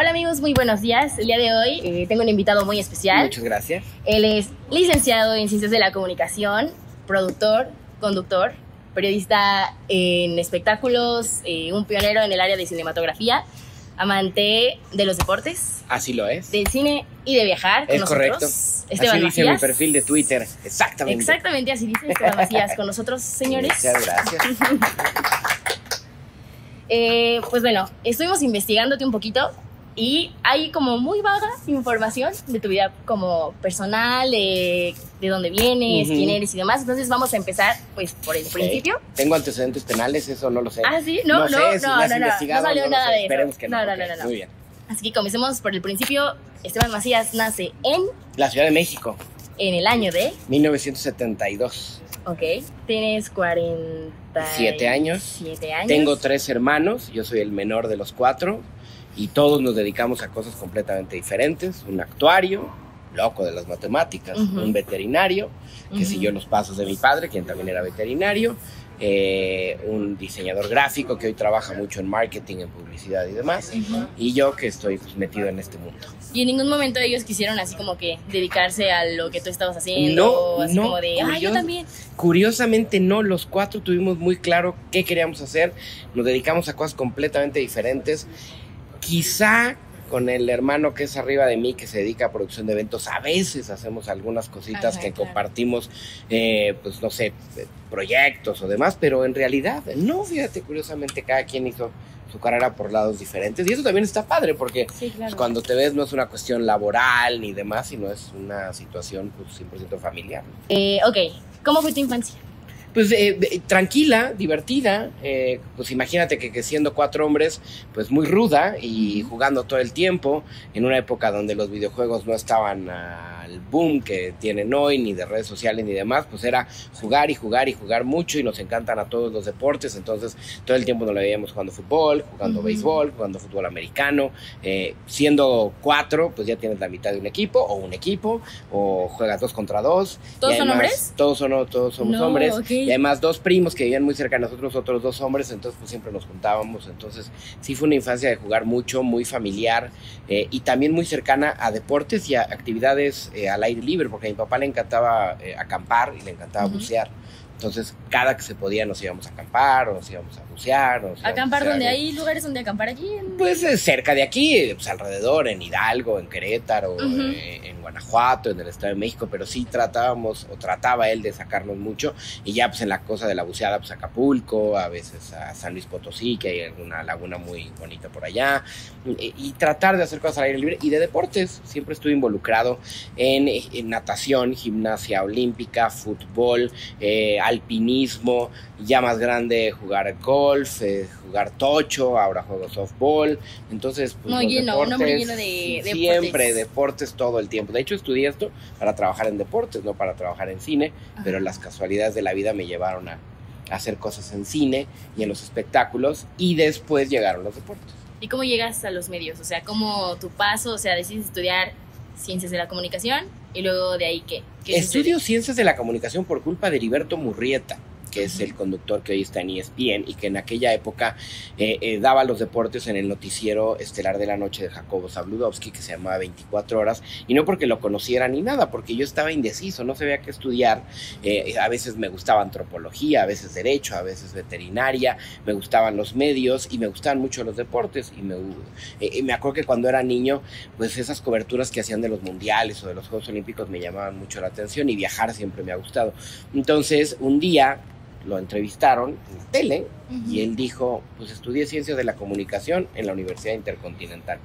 Hola amigos, muy buenos días. El día de hoy eh, tengo un invitado muy especial. Muchas gracias. Él es licenciado en Ciencias de la Comunicación, productor, conductor, periodista en espectáculos, eh, un pionero en el área de cinematografía, amante de los deportes, Así lo es. del cine y de viajar con es correcto. Esteban Así dice mi perfil de Twitter. Exactamente. Exactamente así dice Esteban Macías con nosotros, señores. Muchas gracias. Eh, pues bueno, estuvimos investigándote un poquito y hay como muy vaga información de tu vida como personal, de, de dónde vienes, Ujú. quién eres y demás. Entonces vamos a empezar pues por el principio. Tengo antecedentes penales, eso no lo sé. Ah, sí, no, no, sé si no, has no, no, investigado, no salió lo nada sé. de eso. Esperemos que no. No, no, Ok, no, no, no. Muy bien. Así que comencemos por el principio. Esteban Macías nace en, La Ciudad de México, en el año de, 1972. ok, tienes 47 Siete años. Siete años. Tengo tres hermanos, yo soy el menor de los cuatro y todos nos dedicamos a cosas completamente diferentes. Un actuario, loco de las matemáticas, Ujú. un veterinario, que Ujú. siguió los pasos de mi padre, quien también era veterinario, eh, un diseñador gráfico que hoy trabaja mucho en marketing, en publicidad y demás, Ujú. y yo que estoy pues, metido en este mundo. Y en ningún momento ellos quisieron así como que dedicarse a lo que tú estabas haciendo. No, así no, como de, ah, yo también. Curiosamente no, los cuatro tuvimos muy claro qué queríamos hacer, nos dedicamos a cosas completamente diferentes, quizá con el hermano que es arriba de mí, que se dedica a producción de eventos, a veces hacemos algunas cositas Ajá, que claro. compartimos, eh, pues no sé, proyectos o demás, pero en realidad no, fíjate, curiosamente cada quien hizo su carrera por lados diferentes y eso también está padre porque Sí, claro. pues, cuando te ves no es una cuestión laboral ni demás, sino es una situación pues 100% familiar. Eh, ok, ¿cómo fue tu infancia? Pues eh, tranquila, divertida, eh, pues imagínate que, que siendo cuatro hombres, pues muy ruda y jugando todo el tiempo, en una época donde los videojuegos no estaban al boom que tienen hoy, ni de redes sociales ni demás, pues era jugar y jugar y jugar mucho y nos encantan a todos los deportes, entonces todo el tiempo nos lo veíamos jugando fútbol, jugando béisbol, jugando fútbol americano, eh, siendo cuatro, pues ya tienes la mitad de un equipo o un equipo, o juegas dos contra dos. ¿Todos son hombres? Todos son, todos somos No, hombres. Y además dos primos que vivían muy cerca de nosotros, otros dos hombres, entonces pues siempre nos juntábamos. Entonces sí fue una infancia de jugar mucho, muy familiar eh, y también muy cercana a deportes y a actividades eh, al aire libre, porque a mi papá le encantaba eh, acampar y le encantaba bucear. Entonces cada que se podía nos íbamos a acampar o nos íbamos a bucear. o ¿Acampar donde hay lugares donde acampar allí? en- Pues eh, cerca de aquí, pues alrededor, en Hidalgo, en Querétaro, eh, en Guanajuato, en el Estado de México, pero sí tratábamos, o trataba él de sacarnos mucho, y ya pues en la cosa de la buceada, pues Acapulco, a veces a San Luis Potosí, que hay alguna laguna muy bonita por allá, y, y tratar de hacer cosas al aire libre, y de deportes, siempre estuve involucrado en, en natación, gimnasia olímpica, fútbol, eh, alpinismo, ya más grande jugar golf, eh, jugar tocho, ahora juego softball, entonces pues, Muy lleno, un hombre deportes, lleno de deportes. siempre deportes todo el tiempo. De hecho estudié esto para trabajar en deportes, no para trabajar en cine, pero Ajá. las casualidades de la vida me llevaron a, a hacer cosas en cine y en los espectáculos y después llegaron los deportes. ¿Y cómo llegas a los medios? O sea, ¿cómo tu paso? O sea, decides estudiar ciencias de la comunicación y luego de ahí qué? ¿Qué Estudio ciencias de la comunicación por culpa de Heriberto Murrieta, que es el conductor que hoy está en ESPN y que en aquella época eh, eh, daba los deportes en el noticiero estelar de la noche de Jacobo Zabludowski, que se llamaba 24 horas, y no porque lo conociera ni nada, porque yo estaba indeciso, no sabía qué estudiar. Eh, a veces me gustaba antropología, a veces derecho, a veces veterinaria, me gustaban los medios y me gustaban mucho los deportes. Y me, me acuerdo que cuando era niño, pues esas coberturas que hacían de los mundiales o de los Juegos Olímpicos me llamaban mucho la atención y viajar siempre me ha gustado. Entonces, un día lo entrevistaron en la tele y él dijo, pues estudié ciencias de la comunicación en la Universidad Intercontinental.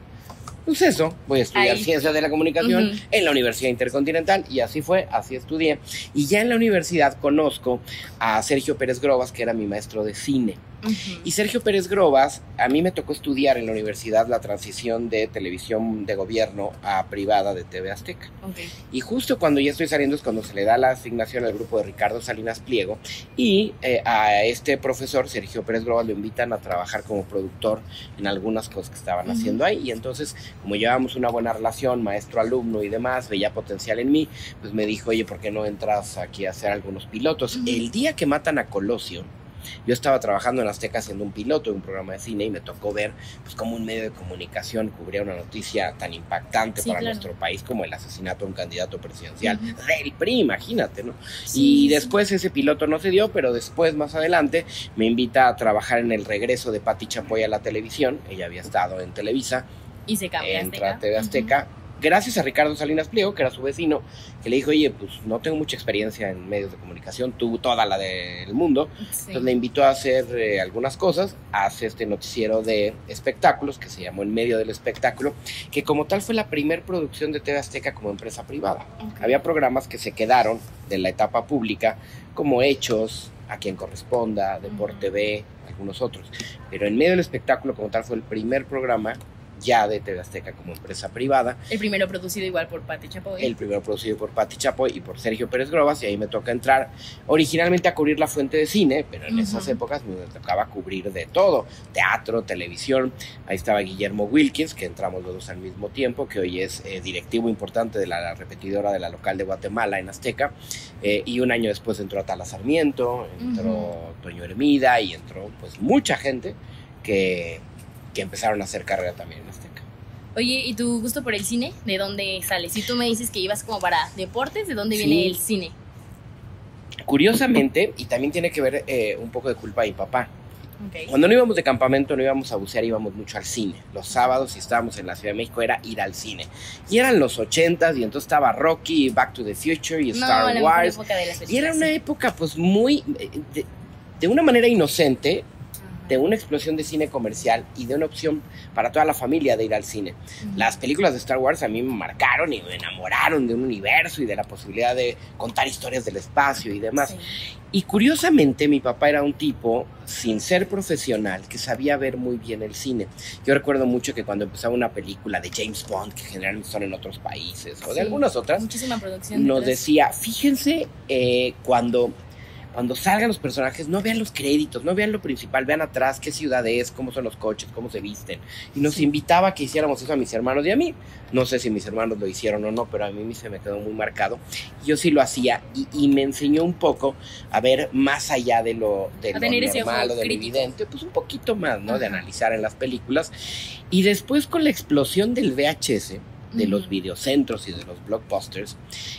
Pues eso, voy a estudiar Ahí. ciencias de la comunicación en la Universidad Intercontinental y así fue, así estudié. Y ya en la universidad conozco a Sergio Pérez Grobas, que era mi maestro de cine. Y Sergio Pérez Grobas, a mí me tocó estudiar en la universidad la transición de televisión de gobierno a privada de TV Azteca. Y justo cuando ya estoy saliendo es cuando se le da la asignación al grupo de Ricardo Salinas Pliego y eh, a este profesor, Sergio Pérez Grobas, lo invitan a trabajar como productor en algunas cosas que estaban haciendo ahí. Y entonces, como llevábamos una buena relación, maestro-alumno y demás, veía potencial en mí, pues me dijo, oye, ¿por qué no entras aquí a hacer algunos pilotos? El día que matan a Colosio, yo estaba trabajando en Azteca haciendo un piloto de un programa de cine y me tocó ver pues cómo un medio de comunicación cubría una noticia tan impactante Sí, para claro. nuestro país como el asesinato de un candidato presidencial del PRI, imagínate, ¿no? y después ese piloto no se dio, pero después, más adelante, me invita a trabajar en el regreso de Patti Chapoy a la televisión. Ella había estado en Televisa, Y se cambia a Azteca. TV Azteca. Gracias a Ricardo Salinas Pliego, que era su vecino, que le dijo, oye, pues no tengo mucha experiencia en medios de comunicación, tú toda la del mundo. Sí. Entonces le invitó a hacer eh, algunas cosas, hace este noticiero de espectáculos, que se llamó En Medio del Espectáculo, que como tal fue la primer producción de TV Azteca como empresa privada. Ok. Había programas que se quedaron de la etapa pública, como Hechos, A quien corresponda, Deporte B, algunos otros. Pero en medio del espectáculo, como tal, fue el primer programa ya de TV Azteca como empresa privada. El primero producido igual por Pati Chapoy. El primero producido por Patti Chapoy y por Sergio Pérez Grobas, y ahí me toca entrar originalmente a cubrir la fuente de cine, pero en Ujú. esas épocas me tocaba cubrir de todo: teatro, televisión. Ahí estaba Guillermo Wilkins, que entramos los dos al mismo tiempo, que hoy es eh, directivo importante de la repetidora de la local de Guatemala en Azteca. Eh, y un año después entró Atala Sarmiento, entró Toño Hermida y entró pues mucha gente que, que empezaron a hacer carrera también en Azteca. Oye, ¿y tu gusto por el cine? ¿De dónde sale? Si tú me dices que ibas como para deportes, ¿de dónde Sí. viene el cine? Curiosamente, y también tiene que ver eh, un poco de culpa de mi papá. Cuando no íbamos de campamento, no íbamos a bucear, íbamos mucho al cine. Los sábados, si estábamos en la Ciudad de México, era ir al cine. Y eran los ochentas, y entonces estaba Rocky, Back to the Future y Star Wars. Y era una época, pues, muy. eh, De, de una manera inocente, de una explosión de cine comercial y de una opción para toda la familia de ir al cine. Las películas de Star Wars a mí me marcaron y me enamoraron de un universo y de la posibilidad de contar historias del espacio y demás. Sí. Y curiosamente mi papá era un tipo, sin ser profesional, que sabía ver muy bien el cine. Yo recuerdo mucho que cuando empezaba una película de James Bond, que generalmente son en otros países o de Sí. algunas otras, Muchísima producción. nos decía, fíjense eh, cuando, cuando salgan los personajes, no vean los créditos, no vean lo principal, vean atrás qué ciudad es, cómo son los coches, cómo se visten. Y nos Sí. invitaba a que hiciéramos eso a mis hermanos y a mí. No sé si mis hermanos lo hicieron o no, pero a mí se me quedó muy marcado. Yo sí lo hacía y, y me enseñó un poco a ver más allá de lo, de lo normal o de lo evidente, pues un poquito más, ¿no? De Ajá. analizar en las películas. Y después con la explosión del VHS, de los videocentros y de los blockbusters.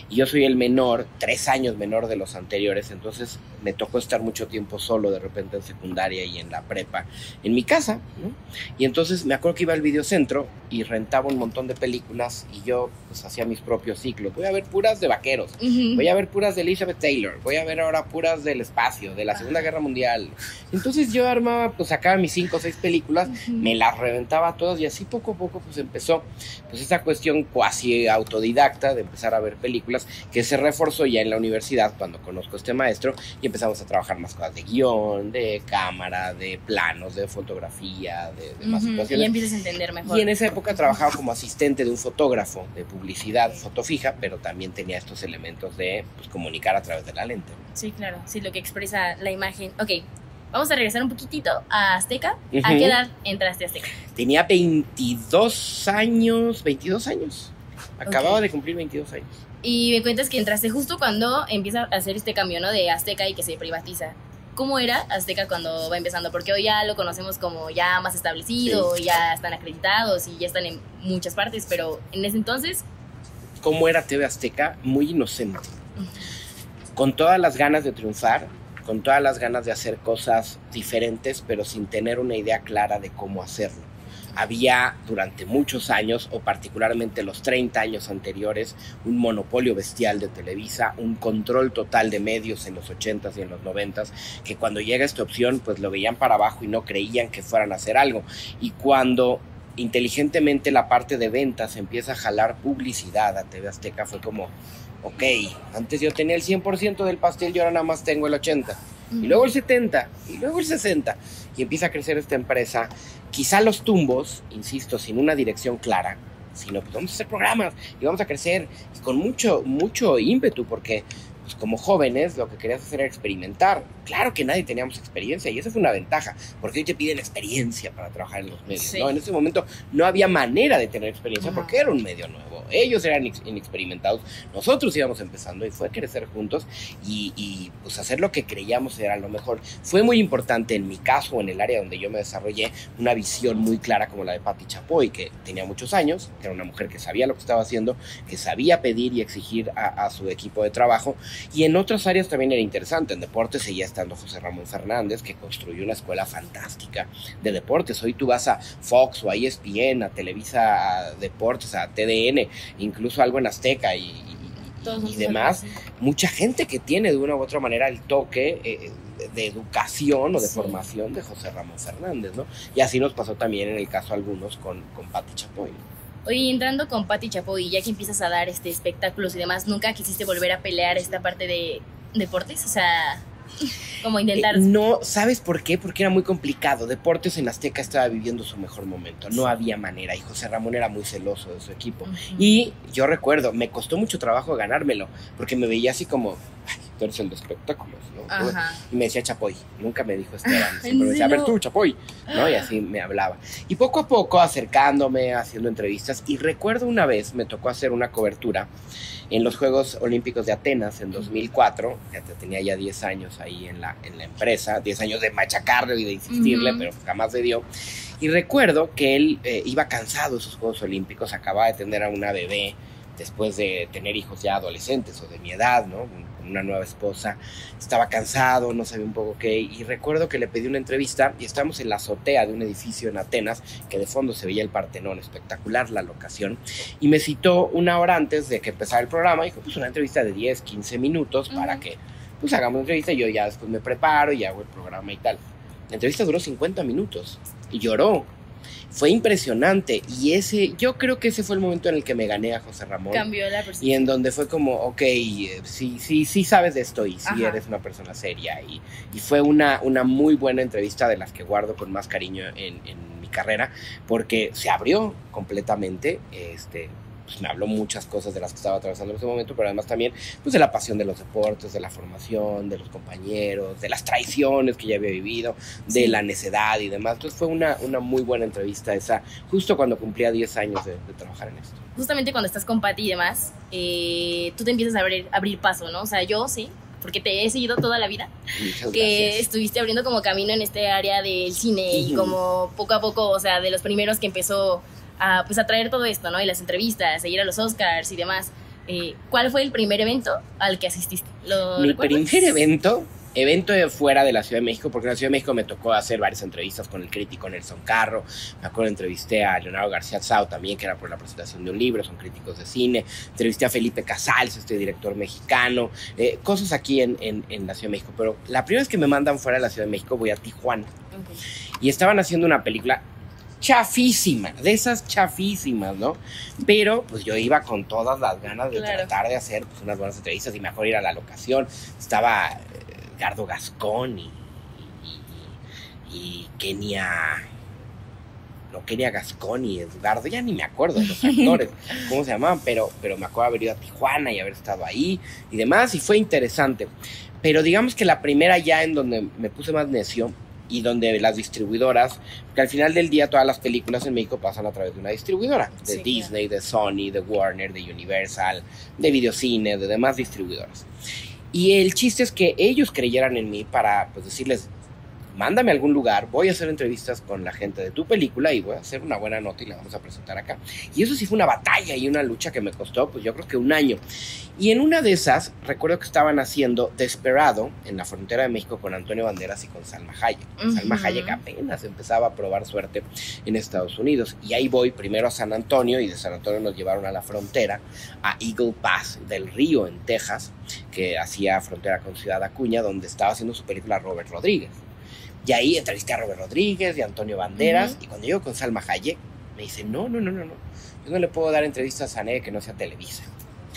Y yo soy el menor, tres años menor de los anteriores, entonces me tocó estar mucho tiempo solo de repente en secundaria y en la prepa, en mi casa. ¿no? Y entonces me acuerdo que iba al videocentro y rentaba un montón de películas y yo pues hacía mis propios ciclos. Voy a ver puras de vaqueros. Ujú. Voy a ver puras de Elizabeth Taylor, voy a ver ahora puras del espacio, de la Segunda Guerra Mundial. Entonces yo armaba, pues sacaba mis cinco o seis películas Ujú. me las reventaba todas y así poco a poco pues empezó pues esta cuestión cuasi autodidacta de empezar a ver películas que se reforzó ya en la universidad cuando conozco a este maestro y empezamos a trabajar más cosas de guion, de cámara, de planos, de fotografía, de, de más. Y situaciones. ya empiezas a entender mejor. Y en esa época trabajaba como asistente de un fotógrafo de publicidad, foto fija, pero también tenía estos elementos de pues, comunicar a través de la lente. Sí, claro. Sí, lo que expresa la imagen. Ok, vamos a regresar un poquitito a Azteca. ¿A Ujú. qué edad entraste a Azteca? Tenía 22 años, 22 años. Acababa Ok. de cumplir 22 años. Y me cuentas que entraste justo cuando empieza a hacer este cambio, ¿no? De Azteca y que se privatiza. ¿Cómo era Azteca cuando va empezando? Porque hoy ya lo conocemos como ya más establecido, ya están acreditados y ya están en muchas partes, pero en ese entonces, cómo era TV Azteca, muy inocente, con todas las ganas de triunfar, con todas las ganas de hacer cosas diferentes, pero sin tener una idea clara de cómo hacerlo. Había durante muchos años, o particularmente los 30 años anteriores, un monopolio bestial de Televisa, un control total de medios en los 80s y en los 90s, que cuando llega esta opción, pues lo veían para abajo y no creían que fueran a hacer algo. Y cuando inteligentemente la parte de ventas empieza a jalar publicidad a TV Azteca, fue como, ok, antes yo tenía el 100% del pastel y ahora nada más tengo el 80%, y luego el 70%, y luego el 60%, y empieza a crecer esta empresa. Quizá los tumbos, insisto, sin una dirección clara, sino pues vamos a hacer programas y vamos a crecer y con mucho, mucho ímpetu, porque pues como jóvenes lo que querías hacer era experimentar. Claro que nadie teníamos experiencia y esa fue una ventaja, porque hoy te piden experiencia para trabajar en los medios. Sí. ¿no? En ese momento no había manera de tener experiencia Ajá. porque era un medio nuevo. Ellos eran inexperimentados, nosotros íbamos empezando y fue crecer juntos y, y, pues hacer lo que creíamos era lo mejor. Fue muy importante en mi caso, en el área donde yo me desarrollé, una visión muy clara como la de Patti Chapoy, que tenía muchos años, que era una mujer que sabía lo que estaba haciendo, que sabía pedir y exigir a, a su equipo de trabajo. Y en otras áreas también era interesante. En deportes seguía estando José Ramón Fernández, que construyó una escuela fantástica de deportes. Hoy tú vas a Fox o a ESPN, a Televisa a Deportes, a TDN, incluso algo en Azteca y, y, demás. Mucha gente que tiene de una u otra manera el toque. Eh, de educación o de formación de José Ramón Fernández, ¿no? Y así nos pasó también en el caso algunos con, con Patti Chapoy. Oye, entrando con Patti Chapoy, ya que empiezas a dar este espectáculos y demás, ¿nunca quisiste volver a pelear esta parte de deportes? O sea, como intentar. Eh, no, ¿sabes por qué? Porque era muy complicado. Deportes en Azteca estaba viviendo su mejor momento. No había manera. Y José Ramón era muy celoso de su equipo. Y yo recuerdo, me costó mucho trabajo ganármelo. Porque me veía así como, ay, tú eres el de espectáculos, ¿no? Y me decía Chapoy. Nunca me dijo Esteban. Siempre me decía, a ver tú, Chapoy. ¿No? Y así me hablaba. Y poco a poco acercándome, haciendo entrevistas. Y recuerdo una vez, me tocó hacer una cobertura en los Juegos Olímpicos de Atenas en 2004, ya tenía ya 10 años ahí en la, en la empresa, 10 años de machacarle y de insistirle, pero jamás se dio. Y recuerdo que él eh, iba cansado de esos Juegos Olímpicos, acababa de tener a una bebé después de tener hijos ya adolescentes o de mi edad, ¿no? Una nueva esposa, estaba cansado, no sabía un poco qué, y recuerdo que le pedí una entrevista y estábamos en la azotea de un edificio en Atenas, que de fondo se veía el Partenón, espectacular la locación, y me citó una hora antes de que empezara el programa, y dijo, pues una entrevista de 10, 15 minutos para que pues hagamos una entrevista y yo ya después me preparo y hago el programa y tal. La entrevista duró 50 minutos y lloró fue impresionante y ese, yo creo que ese fue el momento en el que me gané a José Ramón. Cambió la Y en donde fue como, ok, sí, sí, sí sabes de esto y sí eres una persona seria. Y, y, fue una, una muy buena entrevista de las que guardo con más cariño en, en mi carrera porque se abrió completamente, este, pues me habló muchas cosas de las que estaba atravesando en ese momento, pero además también pues de la pasión de los deportes, de la formación, de los compañeros, de las traiciones que ya había vivido, de la necedad y demás. Entonces fue una, una muy buena entrevista esa, justo cuando cumplía 10 años de, trabajar en esto. Justamente cuando estás con Pati y demás, eh, tú te empiezas a abrir, abrir paso, ¿no? O sea, yo sí, porque te he seguido toda la vida, que estuviste abriendo como camino en este área del cine y como poco a poco, o sea, de los primeros que empezó a, pues, a traer todo esto, ¿no? Y las entrevistas, a ir a los Oscars y demás. Eh, ¿Cuál fue el primer evento al que asististe? Mi primer evento, evento de fuera de la Ciudad de México, porque en la Ciudad de México me tocó hacer varias entrevistas con el crítico Nelson Carro, me acuerdo entrevisté a Leonardo García Tsao también, que era por la presentación de un libro, son críticos de cine, entrevisté a Felipe Casals, este director mexicano, eh, cosas aquí en, en, en, la Ciudad de México, pero la primera vez que me mandan fuera de la Ciudad de México voy a Tijuana. Y estaban haciendo una película chafísima, de esas chafísimas, ¿no? Pero pues yo iba con todas las ganas de tratar de hacer pues, unas buenas entrevistas y mejor ir a la locación. Estaba eh, Gardo Gascón y, y, Kenia no Kenia Gascón y Edgardo, ya ni me acuerdo de los actores, cómo se llamaban, pero, pero me acuerdo haber ido a Tijuana y haber estado ahí y demás, y fue interesante. Pero digamos que la primera ya en donde me puse más necio y donde las distribuidoras, que al final del día todas las películas en México pasan a través de una distribuidora, de Disney, de Sony, de Warner, de Universal, de Videocine, de demás distribuidoras. Y el chiste es que ellos creyeran en mí para pues, decirles, mándame a algún lugar, voy a hacer entrevistas con la gente de tu película y voy a hacer una buena nota y la vamos a presentar acá. Y eso sí fue una batalla y una lucha que me costó, pues yo creo que un año. Y en una de esas, recuerdo que estaban haciendo Desperado en la frontera de México con Antonio Banderas y con Salma Hayek. Salma Hayek apenas empezaba a probar suerte en Estados Unidos. Y ahí voy primero a San Antonio y de San Antonio nos llevaron a la frontera, a Eagle Pass del Río en Texas, que hacía frontera con Ciudad Acuña, donde estaba haciendo su película Robert Rodríguez. Y ahí entrevisté a Robert Rodríguez y Antonio Banderas. Y cuando llego con Salma Hayek, me dice, no, no, no, no, no. Yo no le puedo dar entrevistas a nadie que no sea Televisa.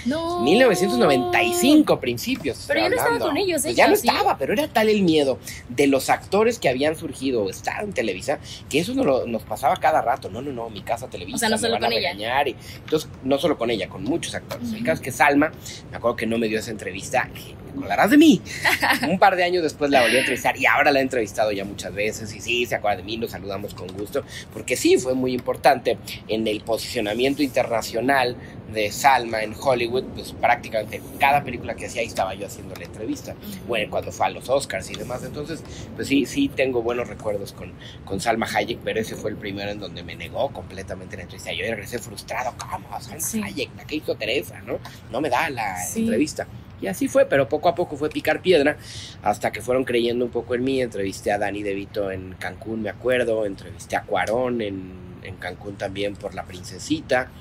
No. 1995 principios. Pero ya no estaba con ellos, pues ya no estaba, pero era tal el miedo de los actores que habían surgido o estar en Televisa que eso nos, nos pasaba cada rato. No, no, no, mi casa Televisa. O sea, no solo con ella. Y, entonces, no solo con ella, con muchos actores. El caso es que Salma, me acuerdo que no me dio esa entrevista acordarás de mí. Un par de años después la volví a entrevistar y ahora la he entrevistado ya muchas veces y sí, se acuerda de mí, lo saludamos con gusto, porque sí, fue muy importante en el posicionamiento internacional de Salma en Hollywood, pues prácticamente cada película que hacía ahí estaba yo haciendo la entrevista, bueno, cuando fue a los Oscars y demás, entonces, pues sí, sí tengo buenos recuerdos con, con Salma Hayek, pero ese fue el primero en donde me negó completamente la entrevista, yo regresé frustrado, ¿cómo? Salma Hayek, la que hizo Teresa, ¿no? No me da la entrevista. Y así fue, pero poco a poco fue picar piedra hasta que fueron creyendo un poco en mí. Entrevisté a Dani DeVito en Cancún, me acuerdo. Entrevisté a Cuarón en en Cancún también por La Princesita.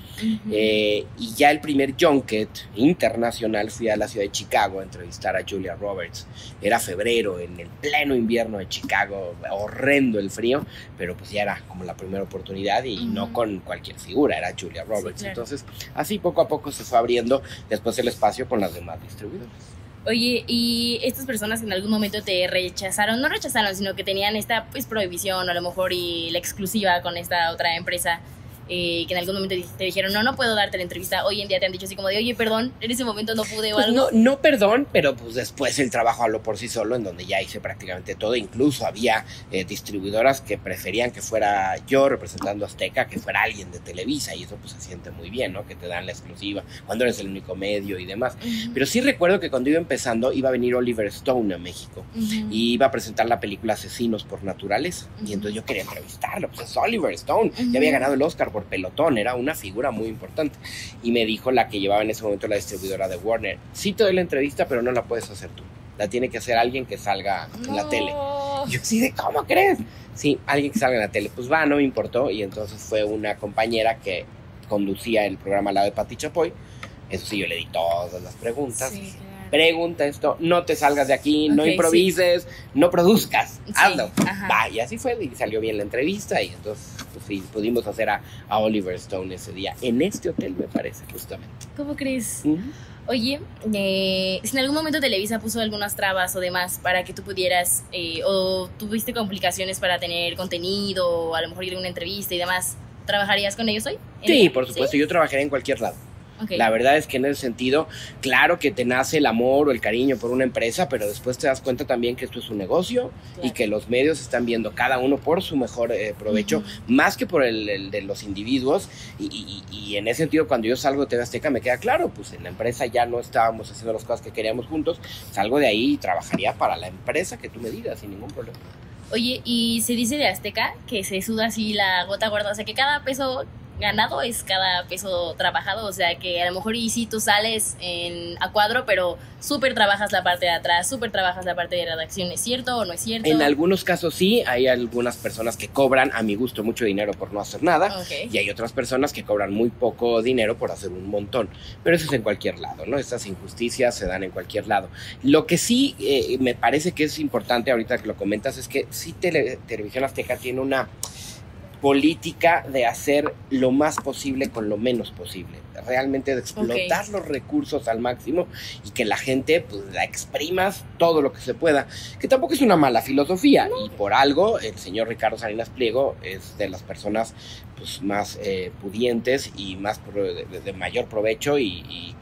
Eh, y ya el primer junket internacional fui a la ciudad de Chicago a entrevistar a Julia Roberts. Era febrero, en el pleno invierno de Chicago, horrendo el frío, pero pues ya era como la primera oportunidad y no con cualquier figura, era Julia Roberts. Entonces, así poco a poco se fue abriendo después el espacio con las demás distribuidoras. Oye, y estas personas en algún momento te rechazaron, no rechazaron, sino que tenían esta pues prohibición a lo mejor y la exclusiva con esta otra empresa, eh, que en algún momento te dijeron, no, no puedo darte la entrevista. Hoy en día te han dicho así como de, oye, perdón, en ese momento no pude o pues algo. No, no, perdón, pero pues después el trabajo habló por sí solo, en donde ya hice prácticamente todo. Incluso había eh, distribuidoras que preferían que fuera yo representando Azteca, que fuera alguien de Televisa, y eso pues se siente muy bien, ¿no? Que te dan la exclusiva cuando eres el único medio y demás. Pero sí recuerdo que cuando iba empezando iba a venir Oliver Stone a México y iba a presentar la película Asesinos por Naturaleza. Y entonces yo quería entrevistarlo, pues es Oliver Stone, ya había ganado el Oscar por pelotón, era una figura muy importante. Y me dijo la que llevaba en ese momento la distribuidora de Warner, sí te doy la entrevista, pero no la puedes hacer tú. La tiene que hacer alguien que salga en la tele. Yo sí, de cómo crees? Sí, alguien que salga en la tele. Pues va, no me importó. Y entonces fue una compañera que conducía el programa al lado de Pati Chapoy. Eso sí, yo le di todas las preguntas pregunta esto, no te salgas de aquí, no improvises, no produzcas, hazlo. Va, y así fue, y salió bien la entrevista, y entonces sí, pudimos hacer a, Oliver Stone ese día, en este hotel me parece, justamente. ¿Cómo crees? Oye, eh, si en algún momento Televisa puso algunas trabas o demás para que tú pudieras, eh, o tuviste complicaciones para tener contenido, o a lo mejor ir a una entrevista y demás, ¿trabajarías con ellos hoy? Sí, por supuesto, yo trabajaría en cualquier lado. La verdad es que en ese sentido, claro que te nace el amor o el cariño por una empresa, pero después te das cuenta también que esto es un negocio y que los medios están viendo cada uno por su mejor eh, provecho, más que por el, de los individuos. Y, en ese sentido, cuando yo salgo de TV Azteca, me queda claro, pues en la empresa ya no estábamos haciendo las cosas que queríamos juntos, salgo de ahí y trabajaría para la empresa que tú me digas sin ningún problema. Oye, y se dice de Azteca que se suda así la gota gorda, o sea que cada peso ganado es cada peso trabajado, o sea que a lo mejor y si tú sales en, a cuadro, pero súper trabajas la parte de atrás, súper trabajas la parte de redacción, ¿es cierto o no es cierto? En algunos casos sí, hay algunas personas que cobran a mi gusto mucho dinero por no hacer nada y hay otras personas que cobran muy poco dinero por hacer un montón, pero eso es en cualquier lado, ¿no? Estas injusticias se dan en cualquier lado. Lo que sí eh, me parece que es importante ahorita que lo comentas es que sí Televisión Azteca tiene una política de hacer lo más posible con lo menos posible, realmente de explotar los recursos al máximo y que la gente pues, la exprimas todo lo que se pueda, que tampoco es una mala filosofía y por algo el señor Ricardo Salinas Pliego es de las personas pues, más eh, pudientes y más de, mayor provecho y,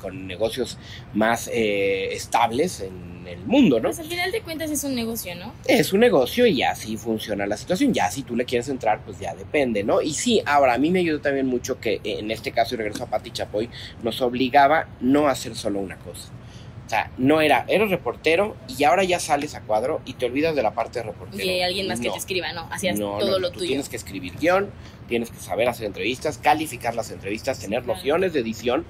con negocios más eh, estables en el mundo, ¿no? Pues al final de cuentas es un negocio, ¿no? Es un negocio y así funciona la situación. Ya si tú le quieres entrar, pues ya depende, ¿no? Y sí, ahora a mí me ayudó también mucho que en este caso, y regreso a Pati Chapoy, nos obligaba no a hacer solo una cosa. O sea, no era, eres reportero y ahora ya sales a cuadro y te olvidas de la parte de reportero. Y hay alguien más que te escriba, ¿no? Hacías todo lo tú tuyo. Tienes que escribir guion, tienes que saber hacer entrevistas, calificar las entrevistas, tener nociones de edición,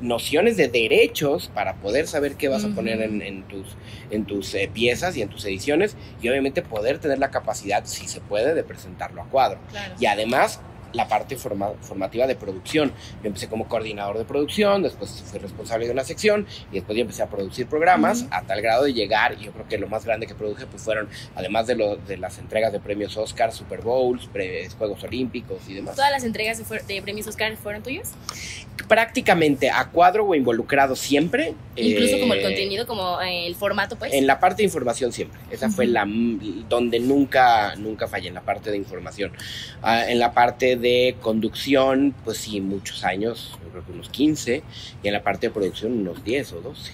nociones de derechos para poder saber qué vas a poner en, tus, en tus eh, piezas y en tus ediciones y obviamente poder tener la capacidad, si se puede, de presentarlo a cuadro. Y además la parte formativa de producción. Yo empecé como coordinador de producción, después fui responsable de una sección y después yo empecé a producir programas a tal grado de llegar, y yo creo que lo más grande que produje pues fueron, además de, lo, de las entregas de premios Oscar, Super Bowls, Juegos Olímpicos y demás. ¿Todas las entregas de, premios Oscar fueron tuyas? Prácticamente a cuadro o involucrado siempre. Incluso como el eh, contenido, como eh, el formato, pues. En la parte de información siempre. Esa fue la donde nunca, nunca fallé, en la parte de información. Ah, en la parte de conducción, pues sí, muchos años, creo que unos 15, y en la parte de producción unos 10 o 12.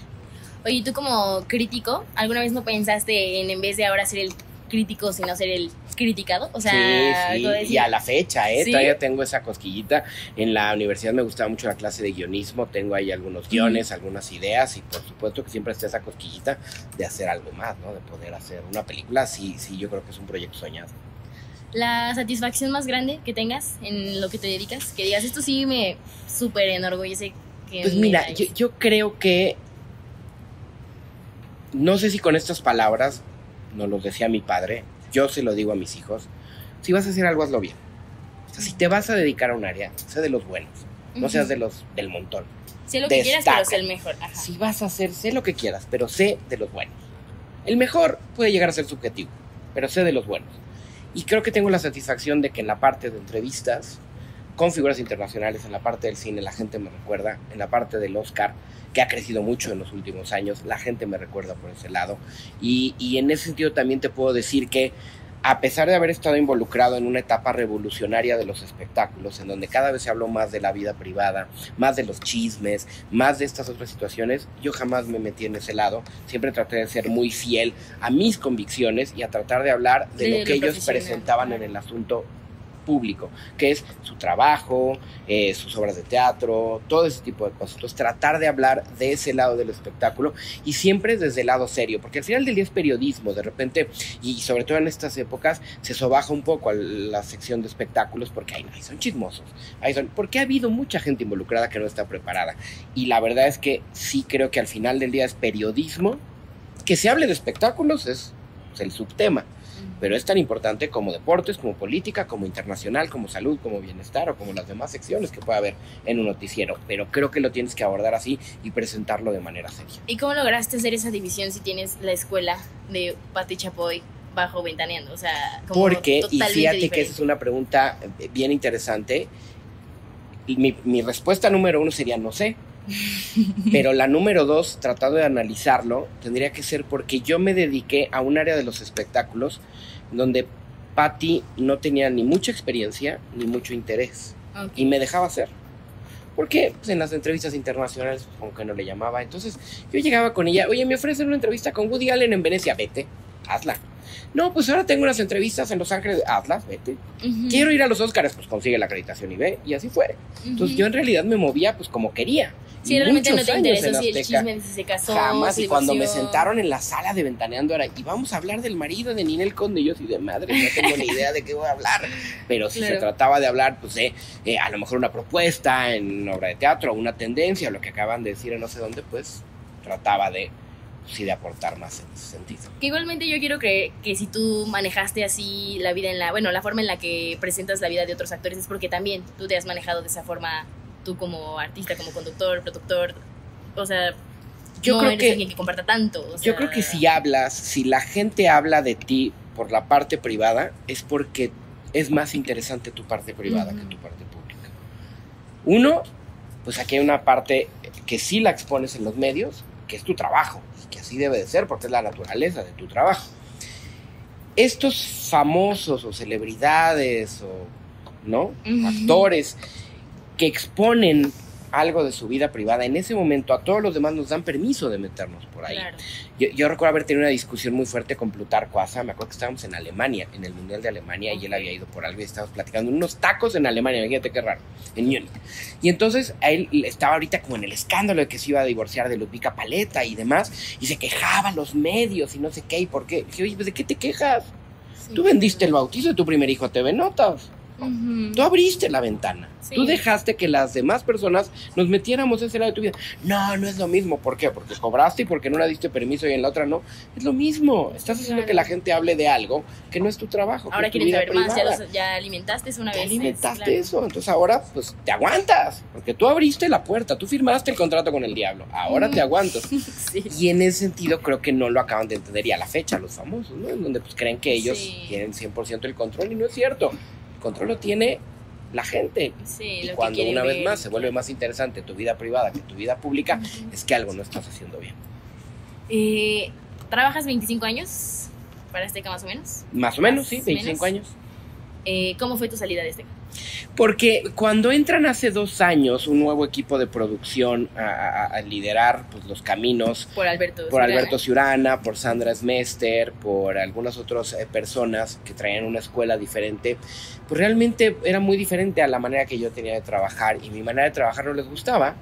Oye, tú como crítico, ¿alguna vez no pensaste en en vez de ahora ser el crítico, sino ser el criticado? O sea, sí, sí, decir, y a la fecha, ¿eh? ¿Sí? Todavía tengo esa cosquillita. En la universidad me gustaba mucho la clase de guionismo, tengo ahí algunos guiones, algunas ideas y por supuesto que siempre está esa cosquillita de hacer algo más, ¿no? De poder hacer una película, sí, sí, yo creo que es un proyecto soñado. La satisfacción más grande que tengas en lo que te dedicas, que digas, esto sí me súper enorgullece. Que Pues mira, hagas". yo, yo creo que, no sé si con estas palabras, nos lo decía mi padre, yo se lo digo a mis hijos, si vas a hacer algo, hazlo bien. O sea, si te vas a dedicar a un área, sé de los buenos, no seas de los del montón. Sé lo que quieras, pero destaca. sé el mejor. Ajá. Si vas a hacer, sé lo que quieras, pero sé de los buenos. El mejor puede llegar a ser subjetivo, pero sé de los buenos. Y creo que tengo la satisfacción de que en la parte de entrevistas, con figuras internacionales, en la parte del cine, la gente me recuerda, en la parte del Oscar, que ha crecido mucho en los últimos años, la gente me recuerda por ese lado. Y, y en ese sentido también te puedo decir que a pesar de haber estado involucrado en una etapa revolucionaria de los espectáculos, en donde cada vez se habló más de la vida privada, más de los chismes, más de estas otras situaciones, yo jamás me metí en ese lado. Siempre traté de ser muy fiel a mis convicciones y a tratar de hablar de, lo que ellos presentaban en el asunto público, que es su trabajo, eh, sus obras de teatro, todo ese tipo de cosas. Entonces, tratar de hablar de ese lado del espectáculo y siempre desde el lado serio, porque al final del día es periodismo, de repente, y sobre todo en estas épocas, se sobaja un poco a la sección de espectáculos porque ahí, ahí son chismosos, ahí son, porque ha habido mucha gente involucrada que no está preparada. Y la verdad es que sí creo que al final del día es periodismo, que se hable de espectáculos es, es el subtema pero es tan importante como deportes, como política, como internacional, como salud, como bienestar o como las demás secciones que puede haber en un noticiero. Pero creo que lo tienes que abordar así y presentarlo de manera seria. ¿Y cómo lograste hacer esa división si tienes la escuela de Pati Chapoy bajo Ventaneando? O sea, como Porque, y fíjate que esa es una pregunta eh, bien interesante. Mi respuesta número uno sería no sé. Pero la número dos, tratando de analizarlo, tendría que ser porque yo me dediqué a un área de los espectáculos donde Patty no tenía ni mucha experiencia ni mucho interés. Y me dejaba hacer. Porque pues, en las entrevistas internacionales, aunque no le llamaba, entonces yo llegaba con ella, oye, me ofrecen una entrevista con Woody Allen en Venecia, vete, hazla. No, pues ahora tengo unas entrevistas en Los Ángeles, hazlas, vete. Quiero ir a Los Óscares, pues consigue la acreditación y ve, y así fue. Entonces yo en realidad me movía pues como quería. Sí, realmente no te en si el chisme si se casó. Jamás, y cuando me sentaron en la sala de Ventaneando era, y vamos a hablar del marido de Ninel Conde, y yo así de madre, no tengo ni idea de qué voy a hablar. Pero si se trataba de hablar, pues de eh, a lo mejor una propuesta en una obra de teatro, una tendencia, lo que acaban de decir en no sé dónde, pues trataba de, sí, de aportar más en ese sentido. Que igualmente yo quiero creer que si tú manejaste así la vida en la, bueno, la forma en la que presentas la vida de otros actores es porque también tú te has manejado de esa forma, tú como artista, como conductor, productor, o sea, Yo no creo eres que- alguien que comparta tanto. o Yo creo que si hablas, si la gente habla de ti por la parte privada, es porque es más interesante tu parte privada que tu parte pública. Uno, pues aquí hay una parte que sí la expones en los medios, que es tu trabajo, y que así debe de ser, porque es la naturaleza de tu trabajo. Estos famosos o celebridades o, ¿no? Actores que exponen algo de su vida privada, en ese momento a todos los demás nos dan permiso de meternos por ahí. Claro. Yo, yo recuerdo haber tenido una discusión muy fuerte con Plutarco Asa. Me acuerdo que estábamos en Alemania, en el Mundial de Alemania, y él había ido por algo y estábamos platicando unos tacos en Alemania. Imagínate qué raro, en Múnich. Y entonces a él estaba ahorita como en el escándalo de que se iba a divorciar de Ludvika Paleta y demás, y se quejaba los medios y no sé qué y por qué. Dije, oye, pues, ¿de qué te quejas? Sí. Tú vendiste el bautizo de tu primer hijo a TV Notas. Tú abriste la ventana. Sí. Tú dejaste que las demás personas nos metiéramos ese lado de tu vida. No, no es lo mismo. ¿Por qué? Porque cobraste y porque en una diste permiso y en la otra no. Es lo mismo. Estás haciendo Claro. que la gente hable de algo que no es tu trabajo. Ahora es tu quieren vida saber más, ya, los- ya alimentaste una Te vez. alimentaste claro. eso. Entonces ahora, pues, te aguantas. Porque tú abriste la puerta. Tú firmaste el contrato con el diablo. Ahora te aguantas. Sí. Y en ese sentido creo que no lo acaban de entender y a la fecha los famosos, ¿no? En donde pues creen que ellos Sí. tienen 100% el control y no es cierto. Control lo tiene la gente. Sí, Y lo que cuando una vez más se vuelve más interesante tu vida privada que tu vida pública, es que algo no estás haciendo bien. Eh, ¿Trabajas 25 años para Azteca más o menos? Más o menos, sí, Más o 25 menos. años. Eh, ¿Cómo fue tu salida de Azteca? Porque cuando entran hace dos años un nuevo equipo de producción a, a- a liderar pues, los caminos Por Alberto. por Ciurana. Alberto Ciurana, por Sandra Smester, por algunas otras eh, personas que traían una escuela diferente, pues realmente era muy diferente a la manera que yo tenía de trabajar y mi manera de trabajar no les gustaba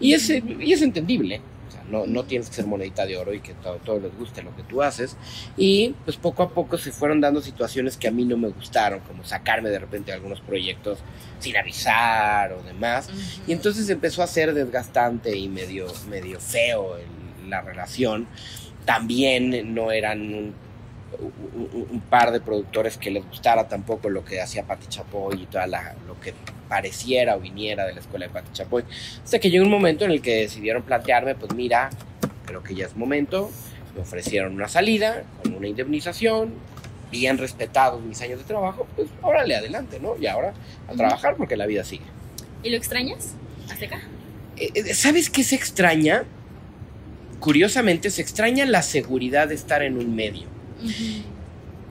y es, y es entendible. O sea, no, no tienes que ser monedita de oro y que todo, todo les guste lo que tú haces. Y pues poco a poco se fueron dando situaciones que a mí no me gustaron, como sacarme de repente de algunos proyectos sin avisar o demás. Y entonces empezó a ser desgastante y medio, medio feo el- la relación. También no eran un, un- un par de productores que les gustara tampoco lo que hacía Pati Chapoy y toda la, lo que pareciera o viniera de la escuela de Pati Chapoy. Hasta que llegó un momento en el que decidieron plantearme, pues mira, creo que ya es momento. Me ofrecieron una salida con una indemnización, bien respetados mis años de trabajo, pues órale, adelante, ¿no? Y ahora a trabajar porque la vida sigue. ¿Y lo extrañas? Azteca. Eh, eh, ¿Sabes qué se extraña? Curiosamente, se extraña la seguridad de estar en un medio.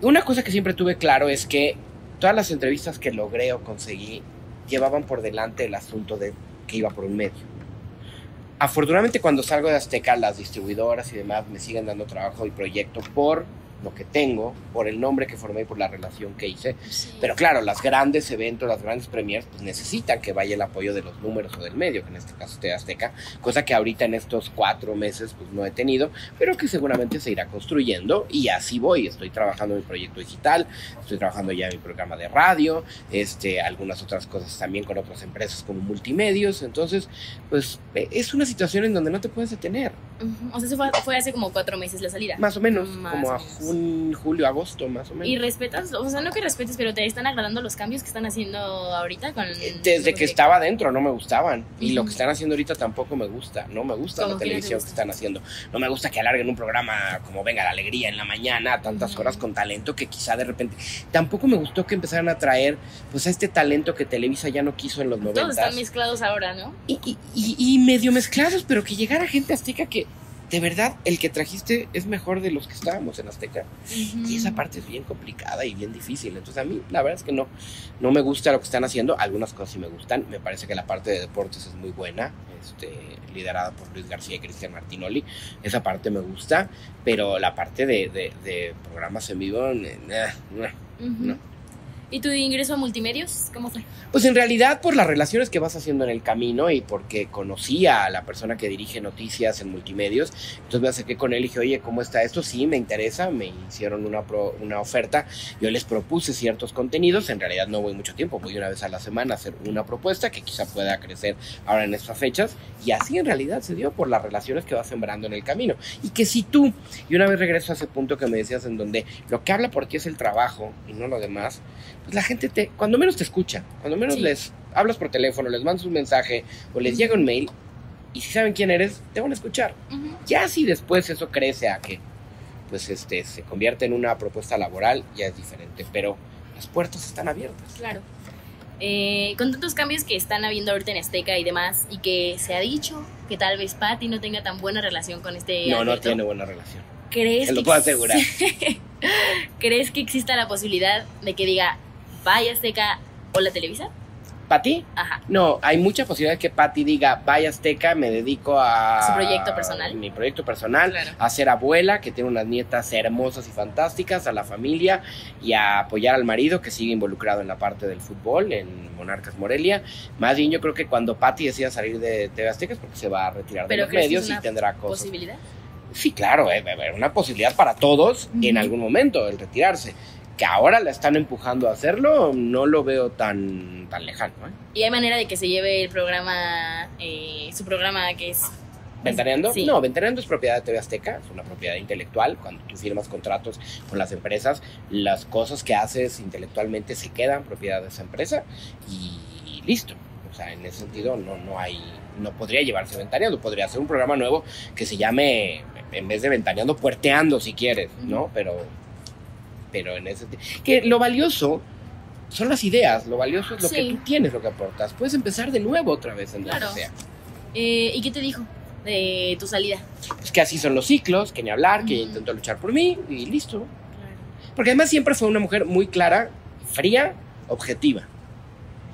Una cosa que siempre tuve claro es que todas las entrevistas que logré o conseguí llevaban por delante el asunto de que iba por un medio. Afortunadamente cuando salgo de Azteca, las distribuidoras y demás me siguen dando trabajo y proyecto por lo que tengo, por el nombre que formé y por la relación que hice. Sí. Pero claro, los grandes eventos, las grandes premiers, pues necesitan que vaya el apoyo de los números o del medio, que en este caso es Azteca, cosa que ahorita en estos cuatro meses pues no he tenido, pero que seguramente se irá construyendo y así voy. Estoy trabajando en mi proyecto digital, estoy trabajando ya en mi programa de radio, este, algunas otras cosas también con otras empresas como multimedios, entonces pues eh, es una situación en donde no te puedes detener. O sea, eso fue, fue hace como cuatro meses la salida. más o menos, Más como o a jun- julio, agosto, más o menos. ¿Y respetas? O sea, no que respetes, pero te están agradando los cambios que están haciendo ahorita con... Desde que estaba adentro no me gustaban. Y lo que están haciendo ahorita tampoco me gusta. No me gusta ¿Cómo la no televisión que están haciendo. No me gusta que alarguen un programa como Venga la Alegría en la mañana, tantas Ujú. horas con talento que quizá de repente. Tampoco me gustó que empezaran a traer pues a este talento que Televisa ya no quiso en los Todos están mezclados ahora, ¿no? Y, y- y- y medio mezclados, pero que llegara gente azteca que. De verdad, el que trajiste es mejor de los que estábamos en Azteca. Y esa parte es bien complicada y bien difícil. Entonces a mí la verdad es que no, no me gusta lo que están haciendo. Algunas cosas sí me gustan. Me parece que la parte de deportes es muy buena. Este, liderada por Luis García y Cristian Martinoli. Esa parte me gusta. Pero la parte de, de- de programas en vivo... Ujú. No. ¿Y tu ingreso a multimedios? ¿Cómo fue? Pues en realidad por las relaciones que vas haciendo en el camino y porque conocía a la persona que dirige noticias en multimedios, entonces me acerqué con él y dije, oye, ¿cómo está esto? Sí, me interesa, me hicieron una, pro- una oferta, yo les propuse ciertos contenidos, en realidad no voy mucho tiempo, voy una vez a la semana a hacer una propuesta que quizá pueda crecer ahora en estas fechas y así en realidad se dio por las relaciones que vas sembrando en el camino. Y que si tú, y una vez regreso a ese punto que me decías en donde lo que habla por ti es el trabajo y no lo demás, pues la gente te, cuando menos te escucha, cuando menos Sí. les hablas por teléfono, les mandas un mensaje o les llega un mail y si saben quién eres, te van a escuchar. Ya si después eso crece a que pues este se convierte en una propuesta laboral, ya es diferente, pero las puertas están abiertas. Claro. Eh, con tantos cambios que están habiendo ahorita en Azteca y demás, y que se ha dicho que tal vez Patty no tenga tan buena relación con este. No, no tiene buena relación. ¿Crees Se lo puedo asegurar. ¿Crees que exista la posibilidad de que diga vaya Azteca o la Televisa? ¿Para ti? Ajá. No, hay mucha posibilidad de que Patty diga, vaya Azteca, me dedico a... Su proyecto personal. Mi proyecto personal, Claro. a ser abuela, que tiene unas nietas hermosas y fantásticas, a la familia y a apoyar al marido que sigue involucrado en la parte del fútbol, en Monarcas Morelia. Más bien yo creo que cuando Patty decida salir de TV Azteca es porque se va a retirar de los ¿crees que medios y tendrá cosas. ¿Posibilidad? Sí, claro, es una posibilidad para todos en algún momento el retirarse. Que ahora la están empujando a hacerlo, no lo veo tan, tan lejano. ¿eh? ¿Y hay manera de que se lleve el programa, eh, su programa que es... ¿Ventaneando? Sí. No, Ventaneando es propiedad de TV Azteca, es una propiedad intelectual. Cuando tú firmas contratos con las empresas, las cosas que haces intelectualmente se quedan propiedad de esa empresa y listo. O sea, en ese sentido no, no hay, no podría llevarse Ventaneando, podría ser un programa nuevo que se llame, en vez de Ventaneando, Puerteando si quieres, ¿no? Pero, pero en ese que lo valioso son las ideas, lo valioso es lo que tú tienes, lo que aportas. Puedes empezar de nuevo otra vez en donde Claro. sea. Eh, ¿Y qué te dijo de tu salida? pues que así son los ciclos, que ni hablar, que intentó luchar por mí y listo. Porque además siempre fue una mujer muy clara, fría, objetiva.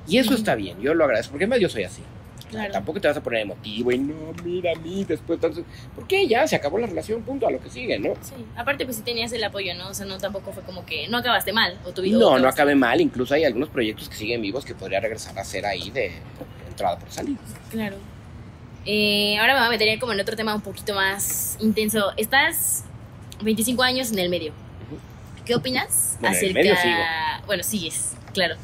Y eso está bien, yo lo agradezco, porque además yo soy así. Claro. Tampoco te vas a poner emotivo y no, mira a mí, después entonces, ¿por qué? Ya se acabó la relación, punto, a lo que sigue, ¿no? Sí, aparte pues sí tenías el apoyo, ¿no? O sea, no tampoco fue como que no acabaste mal o tu vida. No, no acabé mal, incluso hay algunos proyectos que siguen vivos que podría regresar a ser ahí de entrada por salida. Claro. Eh, ahora me voy a meter como en otro tema un poquito más intenso. Estás 25 años en el medio. ¿Qué opinas Bueno, en el acerca... medio sigo. Bueno, sigues, claro.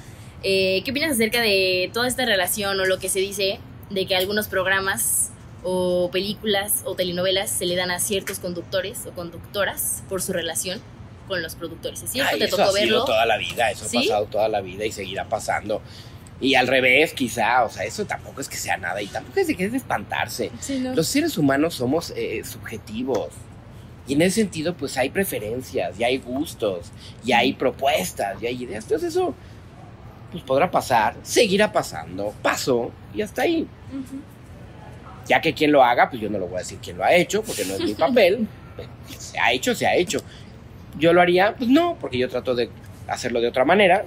Eh, ¿Qué opinas acerca de toda esta relación o lo que se dice de que algunos programas o películas o telenovelas se le dan a ciertos conductores o conductoras por su relación con los productores? ¿Es cierto? Ay, ¿Te eso tocó ha sido toda la vida, eso ¿Sí? ha pasado toda la vida y seguirá pasando. Y al revés, quizá, o sea, eso tampoco es que sea nada y tampoco es de que es de espantarse. Sí, ¿no? Los seres humanos somos eh, subjetivos. Y en ese sentido, pues hay preferencias, y hay gustos, y hay propuestas, y hay ideas. Entonces eso, pues podrá pasar, seguirá pasando, pasó, y hasta ahí. Ya que quien lo haga, pues yo no lo voy a decir quién lo ha hecho, porque no es mi papel. se ha hecho, se ha hecho. Yo lo haría, pues no, porque yo trato de hacerlo de otra manera.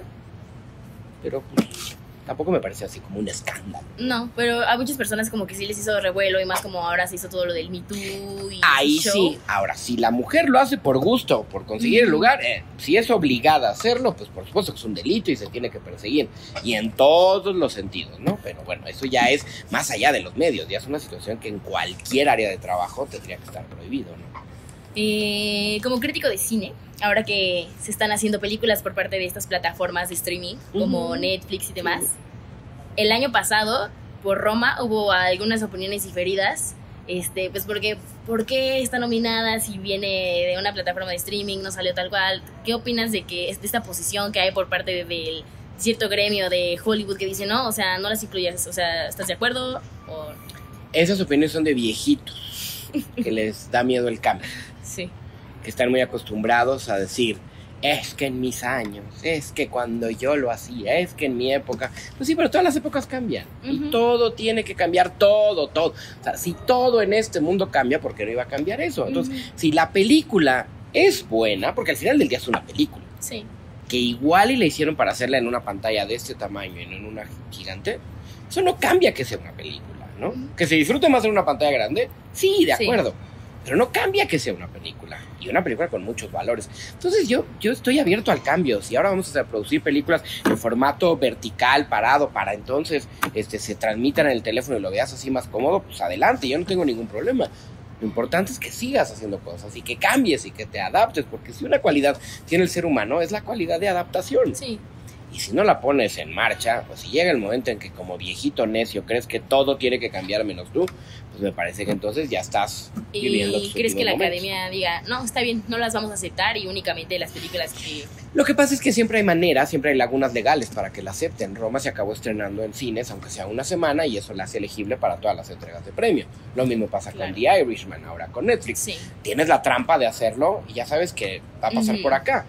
Pero pues tampoco me parece así como un escándalo. No, pero a muchas personas como que sí les hizo revuelo y más como ahora se hizo todo lo del Me Too y Ahí ese sí, show. ahora si la mujer lo hace por gusto, por conseguir el lugar, eh, si es obligada a hacerlo, pues por supuesto que es un delito y se tiene que perseguir. Y en todos los sentidos, ¿no? Pero bueno, eso ya es más allá de los medios, ya es una situación que en cualquier área de trabajo tendría que estar prohibido, ¿no? Eh, como crítico de cine, ahora que se están haciendo películas por parte de estas plataformas de streaming como. Netflix y demás, el año pasado por Roma hubo algunas opiniones diferidas. Este, pues porque, ¿por qué está nominada si viene de una plataforma de streaming, no salió tal cual? ¿Qué opinas de que de esta posición que hay por parte de- del cierto gremio de Hollywood que dice, no, o sea, no las incluyas, o sea, ¿estás de acuerdo? O... Esas opiniones son de viejitos, que les da miedo el cambio, Sí. que están muy acostumbrados a decir, es que en mis años, es que cuando yo lo hacía, es que en mi época. Pues sí, pero todas las épocas cambian. Y todo tiene que cambiar, todo, todo. O sea, si todo en este mundo cambia, ¿por qué no iba a cambiar eso? Entonces, si la película es buena, porque al final del día es una película, Sí. que igual y la hicieron para hacerla en una pantalla de este tamaño y no en una gigante, eso no cambia que sea una película, ¿no? Que se disfrute más en una pantalla grande, sí, de Sí. Pero no cambia que sea una película. Y una película con muchos valores. Entonces yo, yo estoy abierto al cambio. Si ahora vamos a producir películas en formato vertical, parado, para entonces este, se transmitan en el teléfono y lo veas así más cómodo, pues adelante, yo no tengo ningún problema. Lo importante es que sigas haciendo cosas y que cambies y que te adaptes, porque si una cualidad tiene el ser humano es la cualidad de adaptación. Sí. Y si no la pones en marcha, pues si llega el momento en que como viejito necio crees que todo tiene que cambiar menos tú, pues me parece que entonces ya estás viviendo ¿Y tus crees que la momentos. academia diga, no, está bien, no las vamos a aceptar y únicamente las películas que... Lo que pasa es que siempre hay maneras, siempre hay lagunas legales para que la acepten. Roma se acabó estrenando en cines, aunque sea una semana, y eso la hace elegible para todas las entregas de premio. Lo mismo pasa Claro. con The Irishman, ahora con Netflix. Sí. Tienes la trampa de hacerlo y ya sabes que va a pasar por acá.